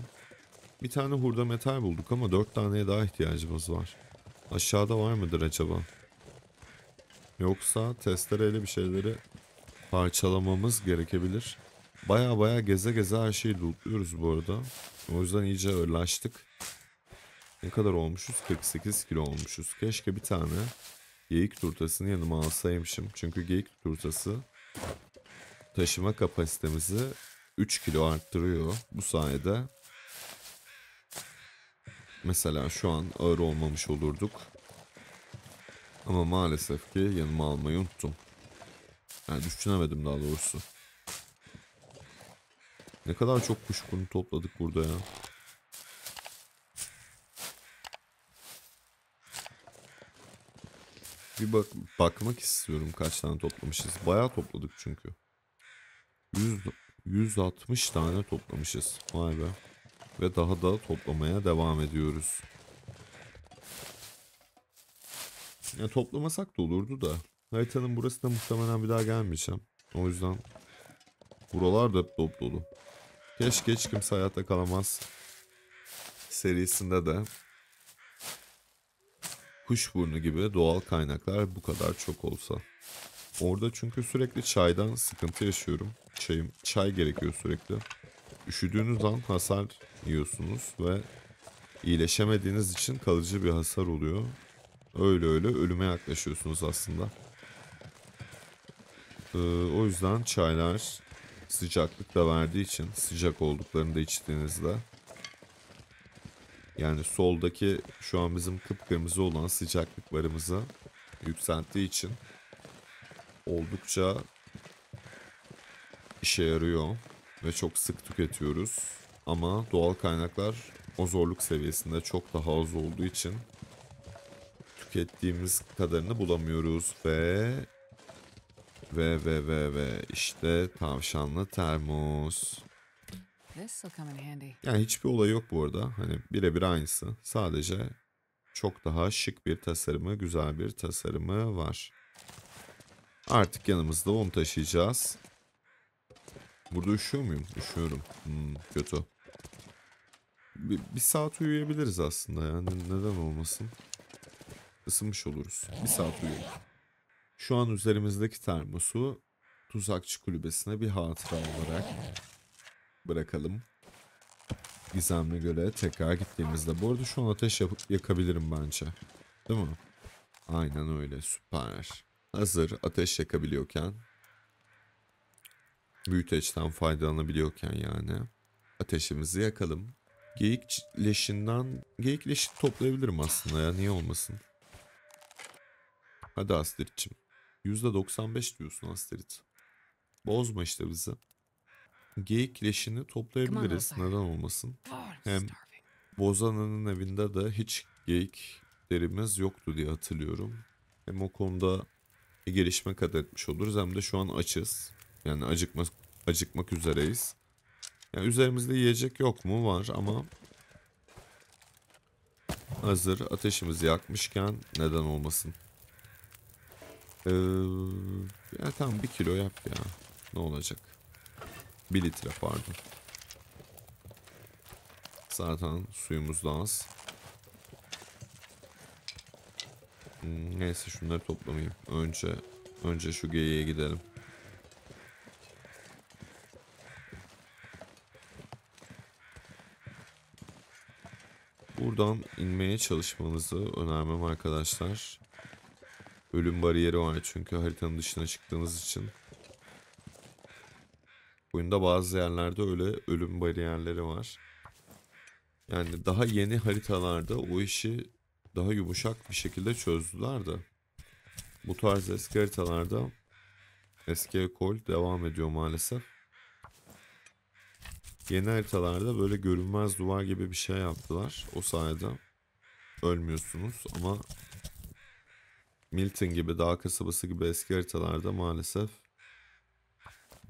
Bir tane hurda metal bulduk ama 4 taneye daha ihtiyacımız var. Aşağıda var mıdır acaba? Yoksa testereyle bir şeyleri parçalamamız gerekebilir. Baya baya geze geze her şeyi lootluyoruz bu arada. O yüzden iyice ağırlaştık. Ne kadar olmuşuz? 48 kilo olmuşuz. Keşke bir tane geyik turtasını yanıma alsaymışım. Çünkü geyik turtası taşıma kapasitemizi 3 kilo arttırıyor. Bu sayede mesela şu an ağır olmamış olurduk. Ama maalesef ki yanıma almayı unuttum. Yani düşünemedim daha doğrusu. Ne kadar çok kuşburnu topladık burada ya. Bir bak bakmak istiyorum kaç tane toplamışız. Bayağı topladık çünkü. 100 160 tane toplamışız. Vay be. Ve daha da toplamaya devam ediyoruz. Ya toplamasak da olurdu da. Haritanın burası da muhtemelen bir daha gelmeyeceğim. O yüzden buralar da hep dop dolu. Keşke hiç kimse hayatta kalamaz serisinde de kuşburnu gibi doğal kaynaklar bu kadar çok olsa. Orada çünkü sürekli çaydan sıkıntı yaşıyorum. Çayım, çay gerekiyor sürekli. Üşüdüğünüz an hasar yiyorsunuz ve iyileşemediğiniz için kalıcı bir hasar oluyor. Öyle öyle ölüme yaklaşıyorsunuz aslında. Ee, o yüzden çaylar sıcaklık da verdiği için sıcak olduklarında içtiğinizde yani soldaki şu an bizim kıpkırmızı olan sıcaklıklarımızı yükselttiği için oldukça işe yarıyor ve çok sık tüketiyoruz. Ama doğal kaynaklar o zorluk seviyesinde çok daha az olduğu için tükettiğimiz kadarını bulamıyoruz ve ve ve ve ve işte tavşanlı termos. Yani hiçbir olay yok bu arada. Hani birebir aynısı. Sadece çok daha şık bir tasarımı, güzel bir tasarımı var. Artık yanımızda onu taşıyacağız. Burada üşüyor muyum? Üşüyorum. Hmm, kötü. Bir, bir saat uyuyabiliriz aslında yani. Neden olmasın? Isınmış oluruz. Bir saat uyuyalım. Şu an üzerimizdeki termosu tuzakçı kulübesine bir hatıra olarak bırakalım. Gizemli göle tekrar gittiğimizde. Bu arada şu an ateş yakabilirim bence. Değil mi? Aynen öyle süper. Hazır ateş yakabiliyorken büyüteçten faydalanabiliyorken yani ateşimizi yakalım. Geyik leşinden geyik leşi toplayabilirim aslında ya niye olmasın. Hadi Astrid'cim. %95 diyorsun Astrid. Bozma işte bizi. Geyik leşini toplayabiliriz. Neden olmasın? I'm Hem. Bozan'ın evinde de hiç geyik derimiz yoktu diye hatırlıyorum. Hem o konuda bir gelişme kat etmiş oluruz hem de şu an açız. Yani acıkmak, acıkmak üzereyiz. Yani üzerimizde yiyecek yok mu? Var ama hazır ateşimizi yakmışken neden olmasın? Ee, ya tamam bir kilo yap ya. Ne olacak? Bir litre pardon. Zaten suyumuz da az. Hmm, Neyse şunları toplamayayım. Önce önce şu geyiğe gidelim. Buradan inmeye çalışmanızı önermem arkadaşlar. Ölüm bariyeri var çünkü haritanın dışına çıktığınız için. Oyunda bazı yerlerde öyle ölüm bariyerleri var. Yani daha yeni haritalarda o işi daha yumuşak bir şekilde çözdüler de. Bu tarz eski haritalarda eski ekol devam ediyor maalesef. Yeni haritalarda böyle görünmez duvar gibi bir şey yaptılar. O sayede ölmüyorsunuz ama Milton gibi dağ kasabası gibi eski haritalarda maalesef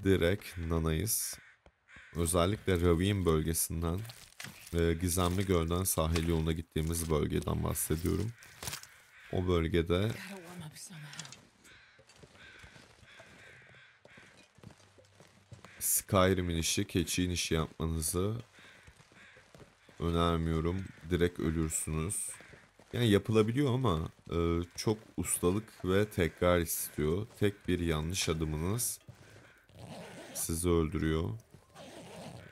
direkt nanayız. Özellikle Ravine bölgesinden e, Gizemli Göl'den sahil yoluna gittiğimiz bölgeden bahsediyorum. O bölgede. Skyrim'in işi, keçiğin işi yapmanızı önermiyorum. Direkt ölürsünüz. Yani yapılabiliyor ama e, çok ustalık ve tekrar istiyor. Tek bir yanlış adımınız sizi öldürüyor.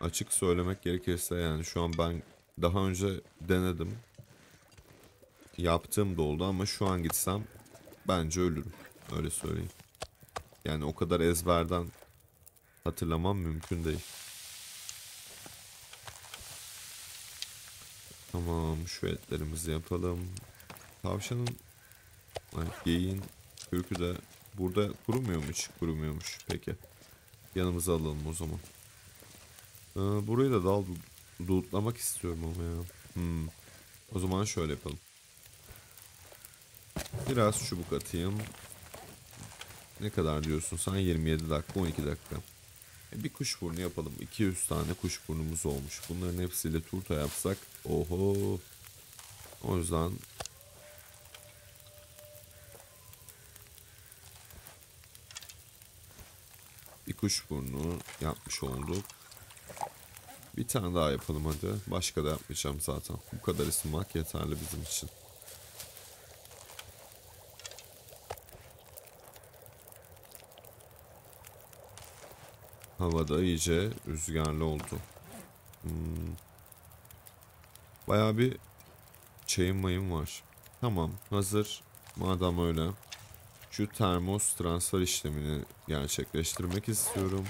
Açık söylemek gerekirse yani şu an ben daha önce denedim. Yaptığım da oldu ama şu an gitsem bence ölürüm. Öyle söyleyeyim. Yani o kadar ezberden hatırlamam mümkün değil. Tamam şu etlerimizi yapalım. Tavşanın ay, kürkü de burada kurumuyor mu hiç? Kurumuyormuş. Peki. Yanımıza alalım o zaman. Ee, burayı da dal lootlamak istiyorum ama ya. Hmm. O zaman şöyle yapalım. Biraz çubuk atayım. Ne kadar diyorsun sen? 27 dakika 12 dakika. E, bir kuş burnu yapalım. 200 tane kuş burnumuz olmuş. Bunların hepsiyle turta yapsak. Oho. O yüzden bir kuş burnu yapmış olduk. Bir tane daha yapalım hadi. Başka da yapmayacağım zaten. Bu kadar ısınmak yeterli bizim için. Havada iyice rüzgarlı oldu. Hmm. Bayağı bir çayım mayım var. Tamam hazır. Madem öyle. Şu termos transfer işlemini gerçekleştirmek istiyorum.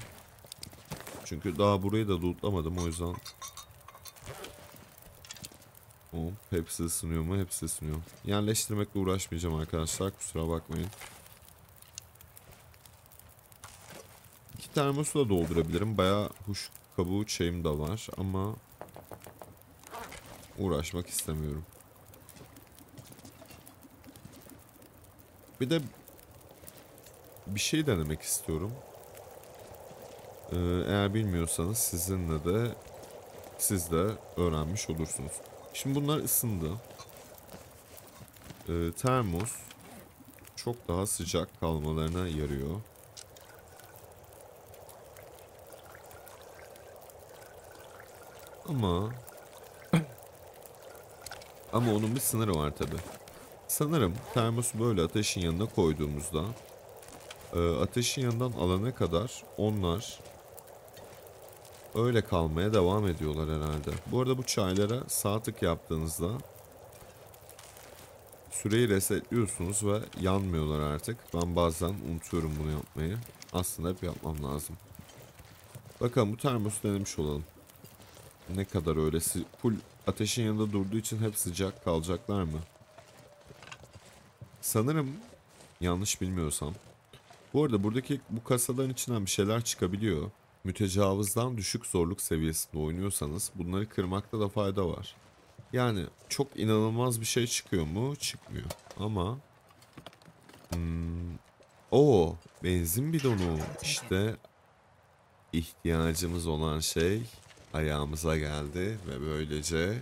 Çünkü daha burayı da lootlamadım o yüzden. O hepsi ısınıyor mu? Hepsi ısınıyor. Yerleştirmekle uğraşmayacağım arkadaşlar kusura bakmayın. İki termosu da doldurabilirim. Bayağı huş kabuğu çayım da var ama uğraşmak istemiyorum. Bir de bir şey denemek istiyorum. Ee, eğer bilmiyorsanız sizinle de siz de öğrenmiş olursunuz. Şimdi bunlar ısındı. Ee, termos çok daha sıcak kalmalarına yarıyor. Ama ama onun bir sınırı var tabi. Sanırım termosu böyle ateşin yanına koyduğumuzda e, ateşin yanından alana kadar onlar öyle kalmaya devam ediyorlar herhalde. Bu arada bu çaylara sağ tık yaptığınızda süreyi resetliyorsunuz ve yanmıyorlar artık. Ben bazen unutuyorum bunu yapmayı. Aslında hep yapmam lazım. Bakalım bu termosu denemiş olalım. Ne kadar öyle full ateşin yanında durduğu için hep sıcak kalacaklar mı? Sanırım yanlış bilmiyorsam. Bu arada buradaki bu kasaların içinden bir şeyler çıkabiliyor. Mütecavızdan düşük zorluk seviyesinde oynuyorsanız bunları kırmakta da fayda var. Yani çok inanılmaz bir şey çıkıyor mu? Çıkmıyor. Ama hmm, o benzin bidonu işte ihtiyacımız olan şey ayağımıza geldi ve böylece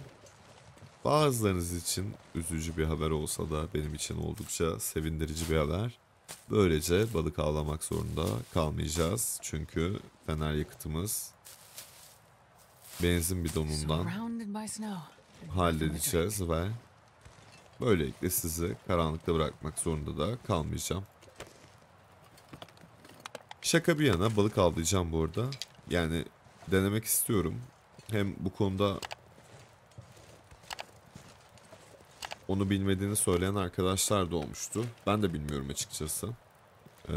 bazılarınız için üzücü bir haber olsa da benim için oldukça sevindirici bir haber. Böylece balık avlamak zorunda kalmayacağız. Çünkü fener yakıtımız benzin bidonundan halledeceğiz ve böylelikle sizi karanlıkta bırakmak zorunda da kalmayacağım. Şaka bir yana balık avlayacağım bu arada. Yani denemek istiyorum. Hem bu konuda onu bilmediğini söyleyen arkadaşlar da olmuştu. Ben de bilmiyorum açıkçası. Ee,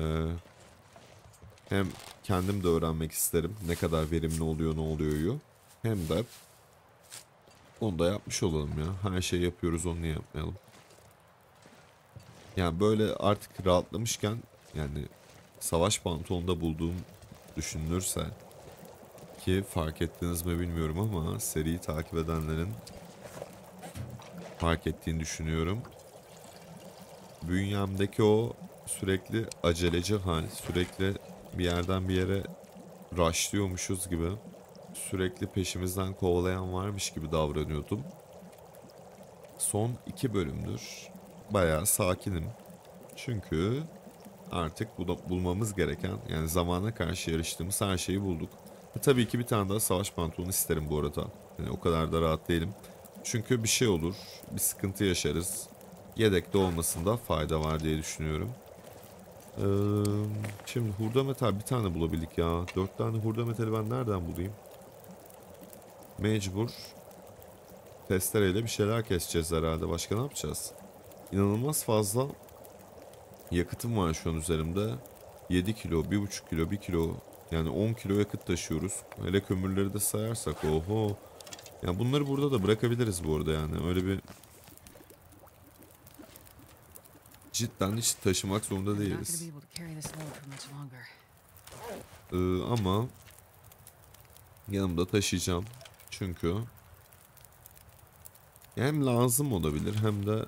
hem kendim de öğrenmek isterim ne kadar verimli oluyor ne oluyor hem de onu da yapmış olalım ya. Her şeyi yapıyoruz onu niye yapmayalım. Yani böyle artık rahatlamışken yani savaş pantolonunda bulduğum düşünülürse ki fark ettiniz mi bilmiyorum ama seriyi takip edenlerin fark ettiğini düşünüyorum. Bünyemdeki o sürekli aceleci hal, sürekli bir yerden bir yere rushlıyormuşuz gibi, sürekli peşimizden kovalayan varmış gibi davranıyordum. Son iki bölümdür bayağı sakinim. Çünkü artık bul- bulmamız gereken yani zamana karşı yarıştığımız her şeyi bulduk. E, tabii ki bir tane daha savaş pantolonu isterim bu arada. Yani o kadar da rahat değilim. Çünkü bir şey olur, bir sıkıntı yaşarız. Yedekte olmasında fayda var diye düşünüyorum. Ee, şimdi hurda metal bir tane bulabildik ya. Dört tane hurda metali ben nereden bulayım? Mecbur. Testereyle bir şeyler keseceğiz herhalde. Başka ne yapacağız? İnanılmaz fazla yakıtım var şu an üzerimde. 7 kilo, 1,5 kilo, 1 kilo yani 10 kilo yakıt taşıyoruz. Hele kömürleri de sayarsak oho. Ya bunları burada da bırakabiliriz bu arada yani. Öyle bir cidden hiç taşımak zorunda değiliz. Ee, ama yanımda taşıyacağım. Çünkü hem lazım olabilir hem de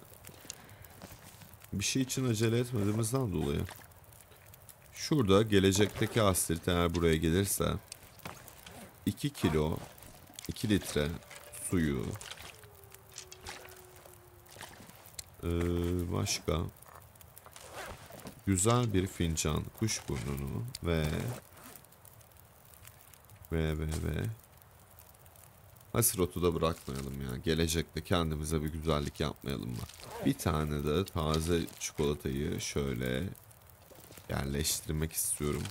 bir şey için acele etmediğimizden dolayı. Şurada gelecekteki astirit eğer buraya gelirse 2 kilo 2 litre suyu ee, başka güzel bir fincan kuşburnunu ve ve ve ve Hasır otu da bırakmayalım ya. Gelecekte kendimize bir güzellik yapmayalım mı? Bir tane de taze çikolatayı şöyle yerleştirmek istiyorum.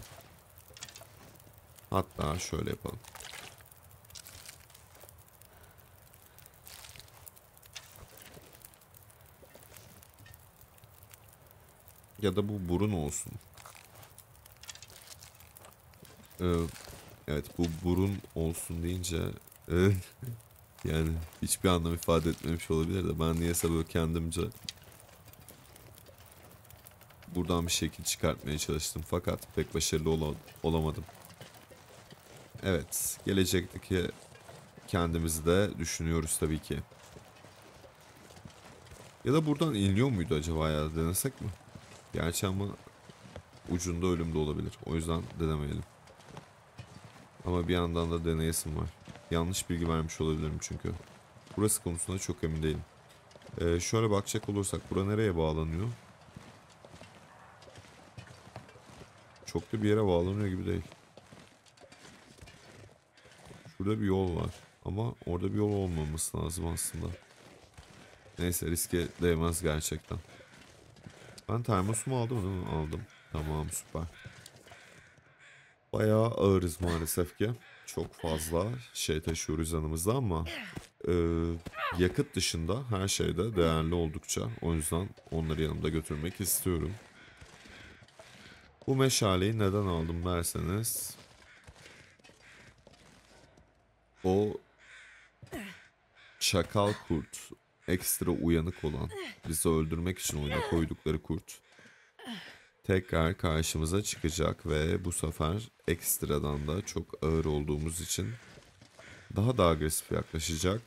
Hatta şöyle yapalım. Ya da bu burun olsun. Ee, evet bu burun olsun deyince e, yani hiçbir anlam ifade etmemiş olabilir de ben niyeyse böyle kendimce buradan bir şekil çıkartmaya çalıştım fakat pek başarılı ola- olamadım. Evet gelecekteki kendimizi de düşünüyoruz tabii ki. Ya da buradan iniliyor muydu acaba ya denesek mi? Gerçi ama ucunda ölüm de olabilir. O yüzden denemeyelim. Ama bir yandan da deneyesim var. Yanlış bilgi vermiş olabilirim çünkü. Burası konusunda çok emin değilim. Ee, şöyle bakacak olursak bura nereye bağlanıyor? Çok da bir yere bağlanıyor gibi değil. Şurada bir yol var. Ama orada bir yol olmaması lazım aslında. Neyse riske değmez gerçekten. Ben termosumu aldım değil? Aldım. Tamam süper. Bayağı ağırız maalesef ki. Çok fazla şey taşıyoruz yanımızda ama e, yakıt dışında her şeyde değerli oldukça. O yüzden onları yanımda götürmek istiyorum. Bu meşaleyi neden aldım derseniz o çakal kurt ekstra uyanık olan bizi öldürmek için oyuna koydukları kurt tekrar karşımıza çıkacak ve bu sefer ekstradan da çok ağır olduğumuz için daha da agresif yaklaşacak.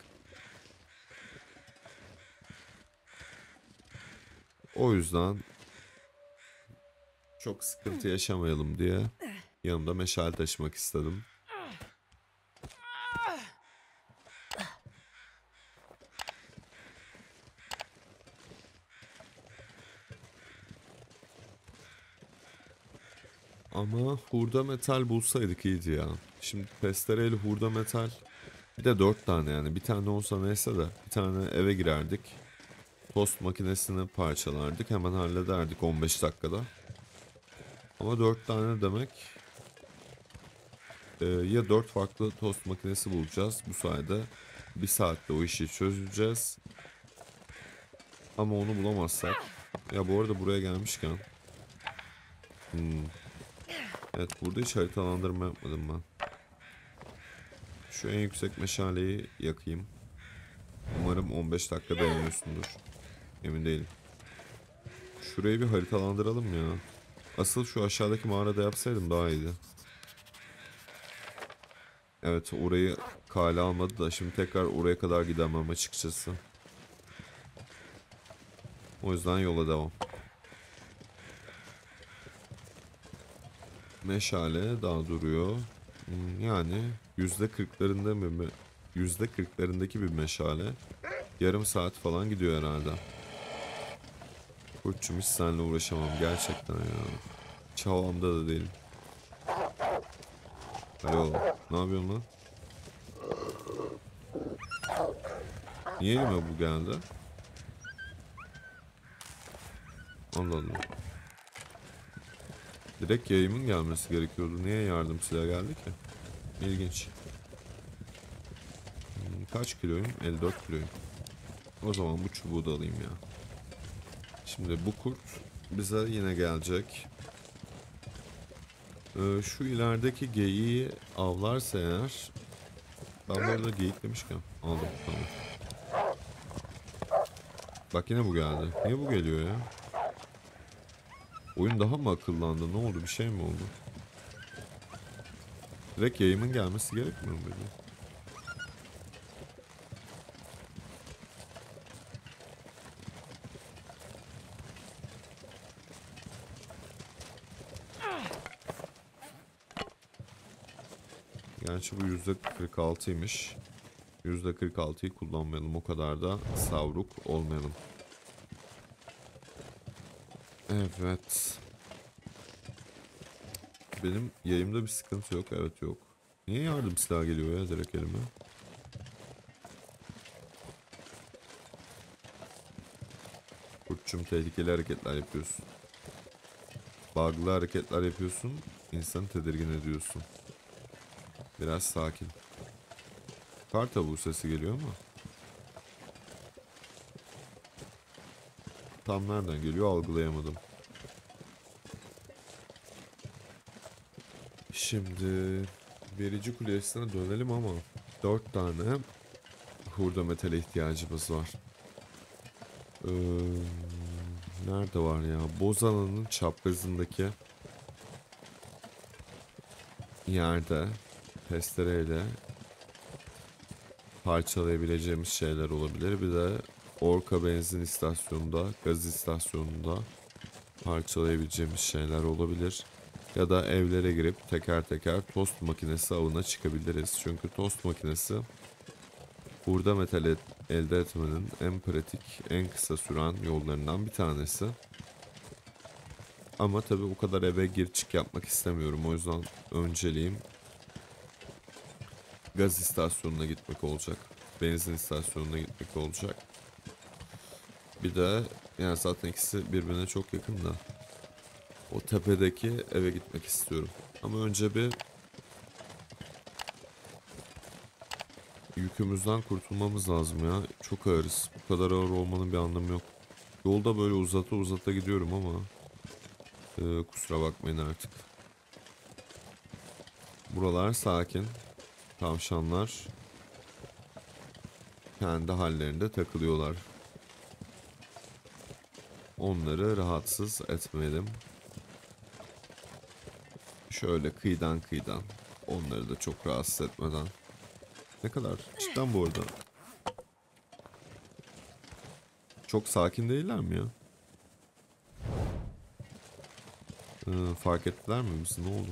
O yüzden çok sıkıntı yaşamayalım diye yanımda meşale taşımak istedim. Ama hurda metal bulsaydık iyiydi ya. Şimdi testereyle hurda metal bir de dört tane yani. Bir tane olsa neyse de bir tane eve girerdik. Tost makinesini parçalardık. Hemen hallederdik 15 dakikada. Ama dört tane demek e, ya dört farklı tost makinesi bulacağız. Bu sayede bir saatte o işi çözeceğiz. Ama onu bulamazsak. Ya bu arada buraya gelmişken. Hmm. Evet burada hiç haritalandırma yapmadım ben. Şu en yüksek meşaleyi yakayım. Umarım 15 dakika dayanıyorsundur. Emin değilim. Şurayı bir haritalandıralım ya. Asıl şu aşağıdaki mağarada yapsaydım daha iyiydi. Evet orayı kale almadı da şimdi tekrar oraya kadar gidemem açıkçası. O yüzden yola devam. Meşale daha duruyor. Hmm, Yani yüzde kırklarında bir yüzde kırklarındaki bir meşale. Yarım saat falan gidiyor herhalde. Kurtçum hiç seninle uğraşamam gerçekten ya. Hiç havamda da değilim. Alo, ne yapıyorsun lan? Niye elime bu geldi? Allah Allah. Direkt yayımın gelmesi gerekiyordu. Niye yardım silahı geldi ki? İlginç. Hmm, Kaç kiloyum? 54 kiloyum. O zaman bu çubuğu da alayım ya. Şimdi bu kurt bize yine gelecek. Ee, şu ilerideki geyiği avlarsa eğer ben bu arada geyik demişken aldım tamam. Bak yine bu geldi. Niye bu geliyor ya? Oyun daha mı akıllandı? Ne oldu? Bir şey mi oldu? Direkt yayımın gelmesi gerekmiyor muydu? Gerçi bu yüzde 46'ymış. Yüzde 46'yı kullanmayalım. O kadar da savruk olmayalım. Evet. Benim yayımda bir sıkıntı yok. Evet yok. Niye yardım silahı geliyor ya direkt elime? Kurtçum tehlikeli hareketler yapıyorsun. Bug'lı hareketler yapıyorsun. İnsanı tedirgin ediyorsun. Biraz sakin. Kar tavuğu sesi geliyor ama. Tam nereden geliyor algılayamadım. Şimdi verici kulesine dönelim ama dört tane hurda metale ihtiyacımız var. Ee, nerede var ya? Bozana'nın çaprazındaki yerde testereyle parçalayabileceğimiz şeyler olabilir. Bir de Orka benzin istasyonunda, gaz istasyonunda parçalayabileceğimiz şeyler olabilir. Ya da evlere girip teker teker tost makinesi avına çıkabiliriz. Çünkü tost makinesi hurda metal et- elde etmenin en pratik, en kısa süren yollarından bir tanesi. Ama tabii o kadar eve gir çık yapmak istemiyorum. O yüzden önceliğim gaz istasyonuna gitmek olacak. Benzin istasyonuna gitmek olacak. Bir de yani zaten ikisi birbirine çok yakın da. O tepedeki eve gitmek istiyorum. Ama önce bir yükümüzden kurtulmamız lazım ya. Çok ağırız. Bu kadar ağır olmanın bir anlamı yok. Yolda böyle uzata uzata gidiyorum ama ee, kusura bakmayın artık. Buralar sakin. Tavşanlar kendi hallerinde takılıyorlar. Onları rahatsız etmeyelim. Şöyle kıyıdan kıyıdan. Onları da çok rahatsız etmeden. Ne kadar? Cidden bu arada. Çok sakin değiller mi ya? Ee, fark ettiler mi bizi? Ne oldu?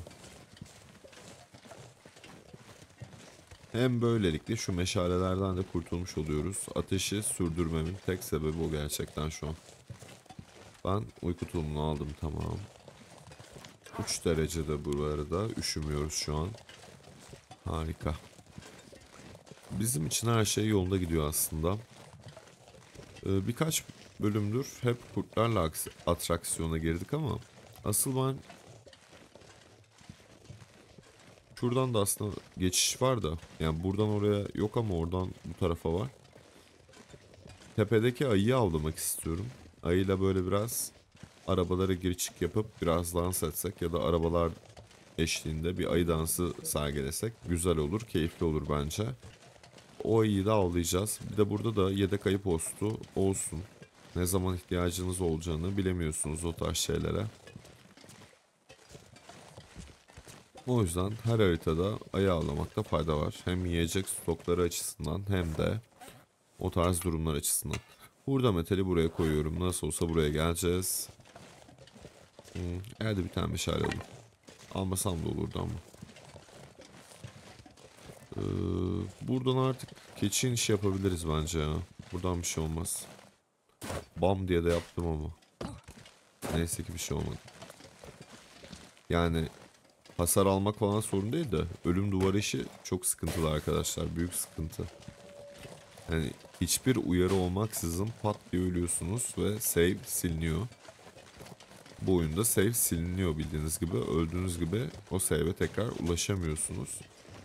Hem böylelikle şu meşalelerden de kurtulmuş oluyoruz. Ateşi sürdürmemin tek sebebi o gerçekten şu an. Ben uyku tulumunu aldım tamam. 3 derecede bu arada. Üşümüyoruz şu an. Harika. Bizim için her şey yolunda gidiyor aslında. Ee, birkaç bölümdür hep kurtlarla aks- atraksiyona girdik ama asıl ben şuradan da aslında geçiş var da yani buradan oraya yok ama oradan bu tarafa var. tepedeki ayıyı avlamak istiyorum. Ayıyla böyle biraz arabalara gir çık yapıp biraz dans etsek ya da arabalar eşliğinde bir ayı dansı sergilesek güzel olur, keyifli olur bence. O ayıyı da avlayacağız. Bir de burada da yedek ayı postu olsun. Ne zaman ihtiyacınız olacağını bilemiyorsunuz o tarz şeylere. O yüzden her haritada ayı avlamakta fayda var. Hem yiyecek stokları açısından hem de o tarz durumlar açısından. Burada metali buraya koyuyorum. Nasıl olsa buraya geleceğiz. Hmm, evde bir tane meşale alayım. Almasam da olurdu ama. Ee, buradan artık keçi inişi yapabiliriz bence ya. Buradan bir şey olmaz. Bam diye de yaptım ama. Neyse ki bir şey olmadı. Yani hasar almak falan sorun değil de ölüm duvarı işi çok sıkıntılı arkadaşlar. Büyük sıkıntı. Yani hiçbir uyarı olmaksızın pat diye ölüyorsunuz ve save siliniyor. Bu oyunda save siliniyor bildiğiniz gibi. Öldüğünüz gibi o save'e tekrar ulaşamıyorsunuz.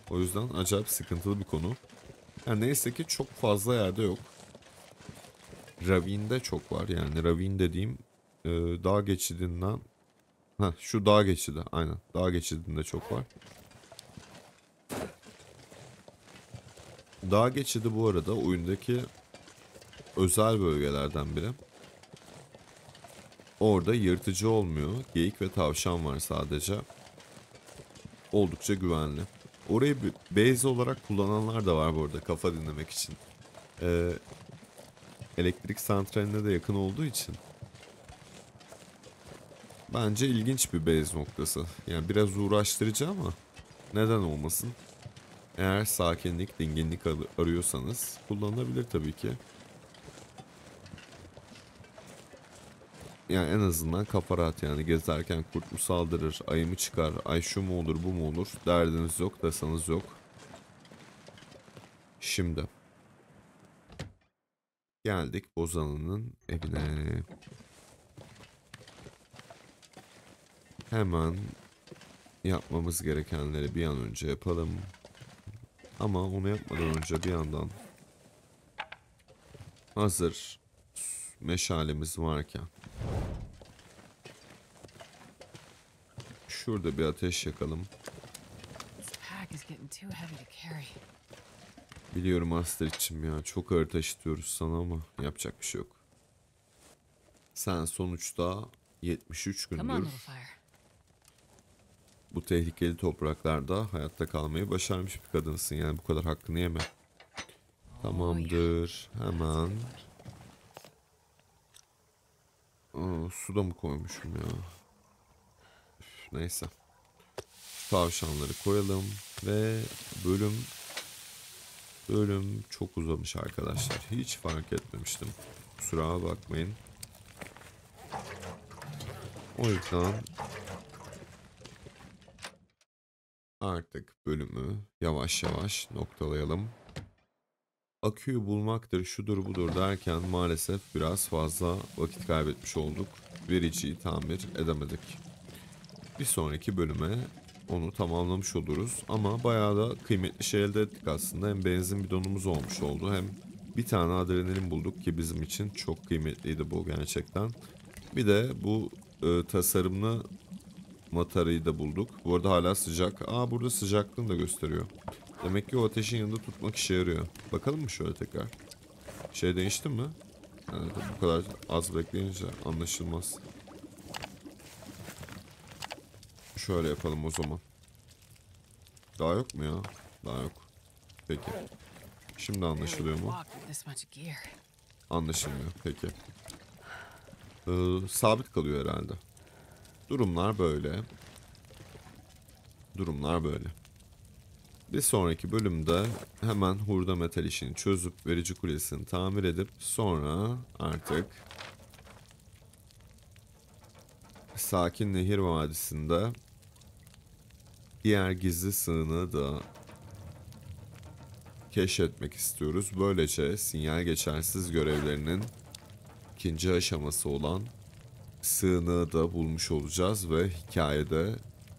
O yüzden acayip sıkıntılı bir konu. Yani neyse ki çok fazla yerde yok. Ravine'de çok var yani. Ravine dediğim e, dağ geçidinden Ha şu dağ geçidi aynen. Dağ geçidinde çok var. Dağ geçidi bu arada oyundaki özel bölgelerden biri. Orada yırtıcı olmuyor. Geyik ve tavşan var sadece. Oldukça güvenli. Orayı base olarak kullananlar da var bu arada kafa dinlemek için. Ee, elektrik santraline de yakın olduğu için. Bence ilginç bir base noktası. Yani biraz uğraştırıcı ama neden olmasın? Eğer sakinlik, dinginlik ar- arıyorsanız kullanılabilir tabii ki. Yani en azından kafa rahat yani gezerken kurt mu saldırır, ayı mı çıkar, ay şu mu olur bu mu olur derdiniz yok desanız yok. Şimdi. Geldik Bozan'ın evine. Hemen yapmamız gerekenleri bir an önce yapalım. Ama onu yapmadan önce bir yandan hazır meşalemiz varken şurada bir ateş yakalım. Biliyorum Asterix'im ya çok ağır taşıtıyoruz sana ama yapacak bir şey yok. Sen sonuçta 73 Come on, gündür. Bu tehlikeli topraklarda hayatta kalmayı başarmış bir kadınsın yani bu kadar hakkını yeme. Tamamdır. Hemen. Su da mı koymuşum ya? Üf, neyse. Tavşanları koyalım ve bölüm bölüm çok uzamış arkadaşlar. Hiç fark etmemiştim. Kusura bakmayın. O yüzden Artık bölümü yavaş yavaş noktalayalım. Aküyü bulmaktır, şudur budur derken maalesef biraz fazla vakit kaybetmiş olduk. Vericiyi tamir edemedik. Bir sonraki bölüme onu tamamlamış oluruz. Ama bayağı da kıymetli şey elde ettik aslında. Hem benzin bidonumuz olmuş oldu hem bir tane adrenalin bulduk ki bizim için çok kıymetliydi bu gerçekten. Bir de bu e, tasarımlı Matarayı da bulduk. Bu arada hala sıcak. Aa burada sıcaklığını da gösteriyor. Demek ki o ateşin yanında tutmak işe yarıyor. Bakalım mı şöyle tekrar? Şey değişti mi? Evet, bu kadar az bekleyince anlaşılmaz. Şöyle yapalım o zaman. Daha yok mu ya? Daha yok. Peki. Şimdi anlaşılıyor mu? Anlaşılmıyor. Peki. Ee, sabit kalıyor herhalde. Durumlar böyle. Durumlar böyle. Bir sonraki bölümde hemen hurda metal işini çözüp verici kulesini tamir edip sonra artık Sakin Nehir Vadisi'nde diğer gizli sığınağı da keşfetmek istiyoruz. Böylece sinyal geçersiz görevlerinin ikinci aşaması olan sığınağı da bulmuş olacağız ve hikayede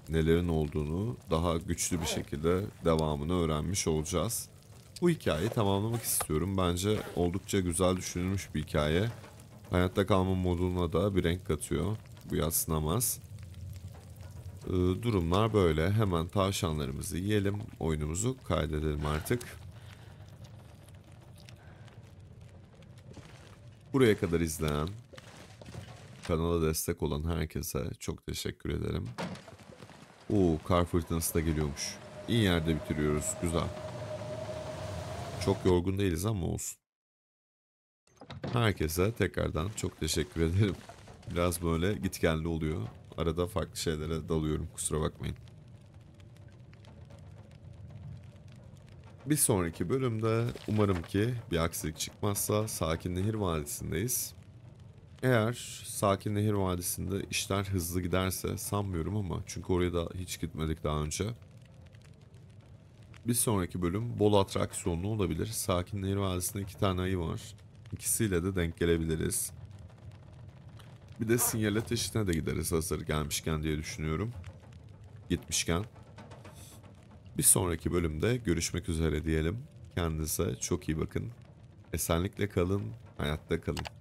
nelerin olduğunu daha güçlü bir şekilde devamını öğrenmiş olacağız. bu hikayeyi tamamlamak istiyorum. Bence oldukça güzel düşünülmüş bir hikaye. Hayatta kalma moduna da bir renk katıyor. Bu yatsınamaz. Ee, durumlar böyle. Hemen tavşanlarımızı yiyelim. Oyunumuzu kaydedelim artık. Buraya kadar izleyen, kanala destek olan herkese çok teşekkür ederim. Oo, kar fırtınası da geliyormuş. İyi yerde bitiriyoruz. Güzel. Çok yorgun değiliz ama olsun. Herkese tekrardan çok teşekkür ederim. Biraz böyle gitgelli oluyor. Arada farklı şeylere dalıyorum. Kusura bakmayın. Bir sonraki bölümde umarım ki bir aksilik çıkmazsa Sakin Nehir Vadisi'ndeyiz. Eğer Sakin Nehir Vadisi'nde işler hızlı giderse sanmıyorum ama çünkü oraya da hiç gitmedik daha önce. Bir sonraki bölüm bol atraksiyonlu olabilir. Sakin Nehir Vadisi'nde iki tane ayı var. İkisiyle de denk gelebiliriz. Bir de sinyal ateşine de gideriz hazır gelmişken diye düşünüyorum. Gitmişken. Bir sonraki bölümde görüşmek üzere diyelim. Kendinize çok iyi bakın. Esenlikle kalın, hayatta kalın.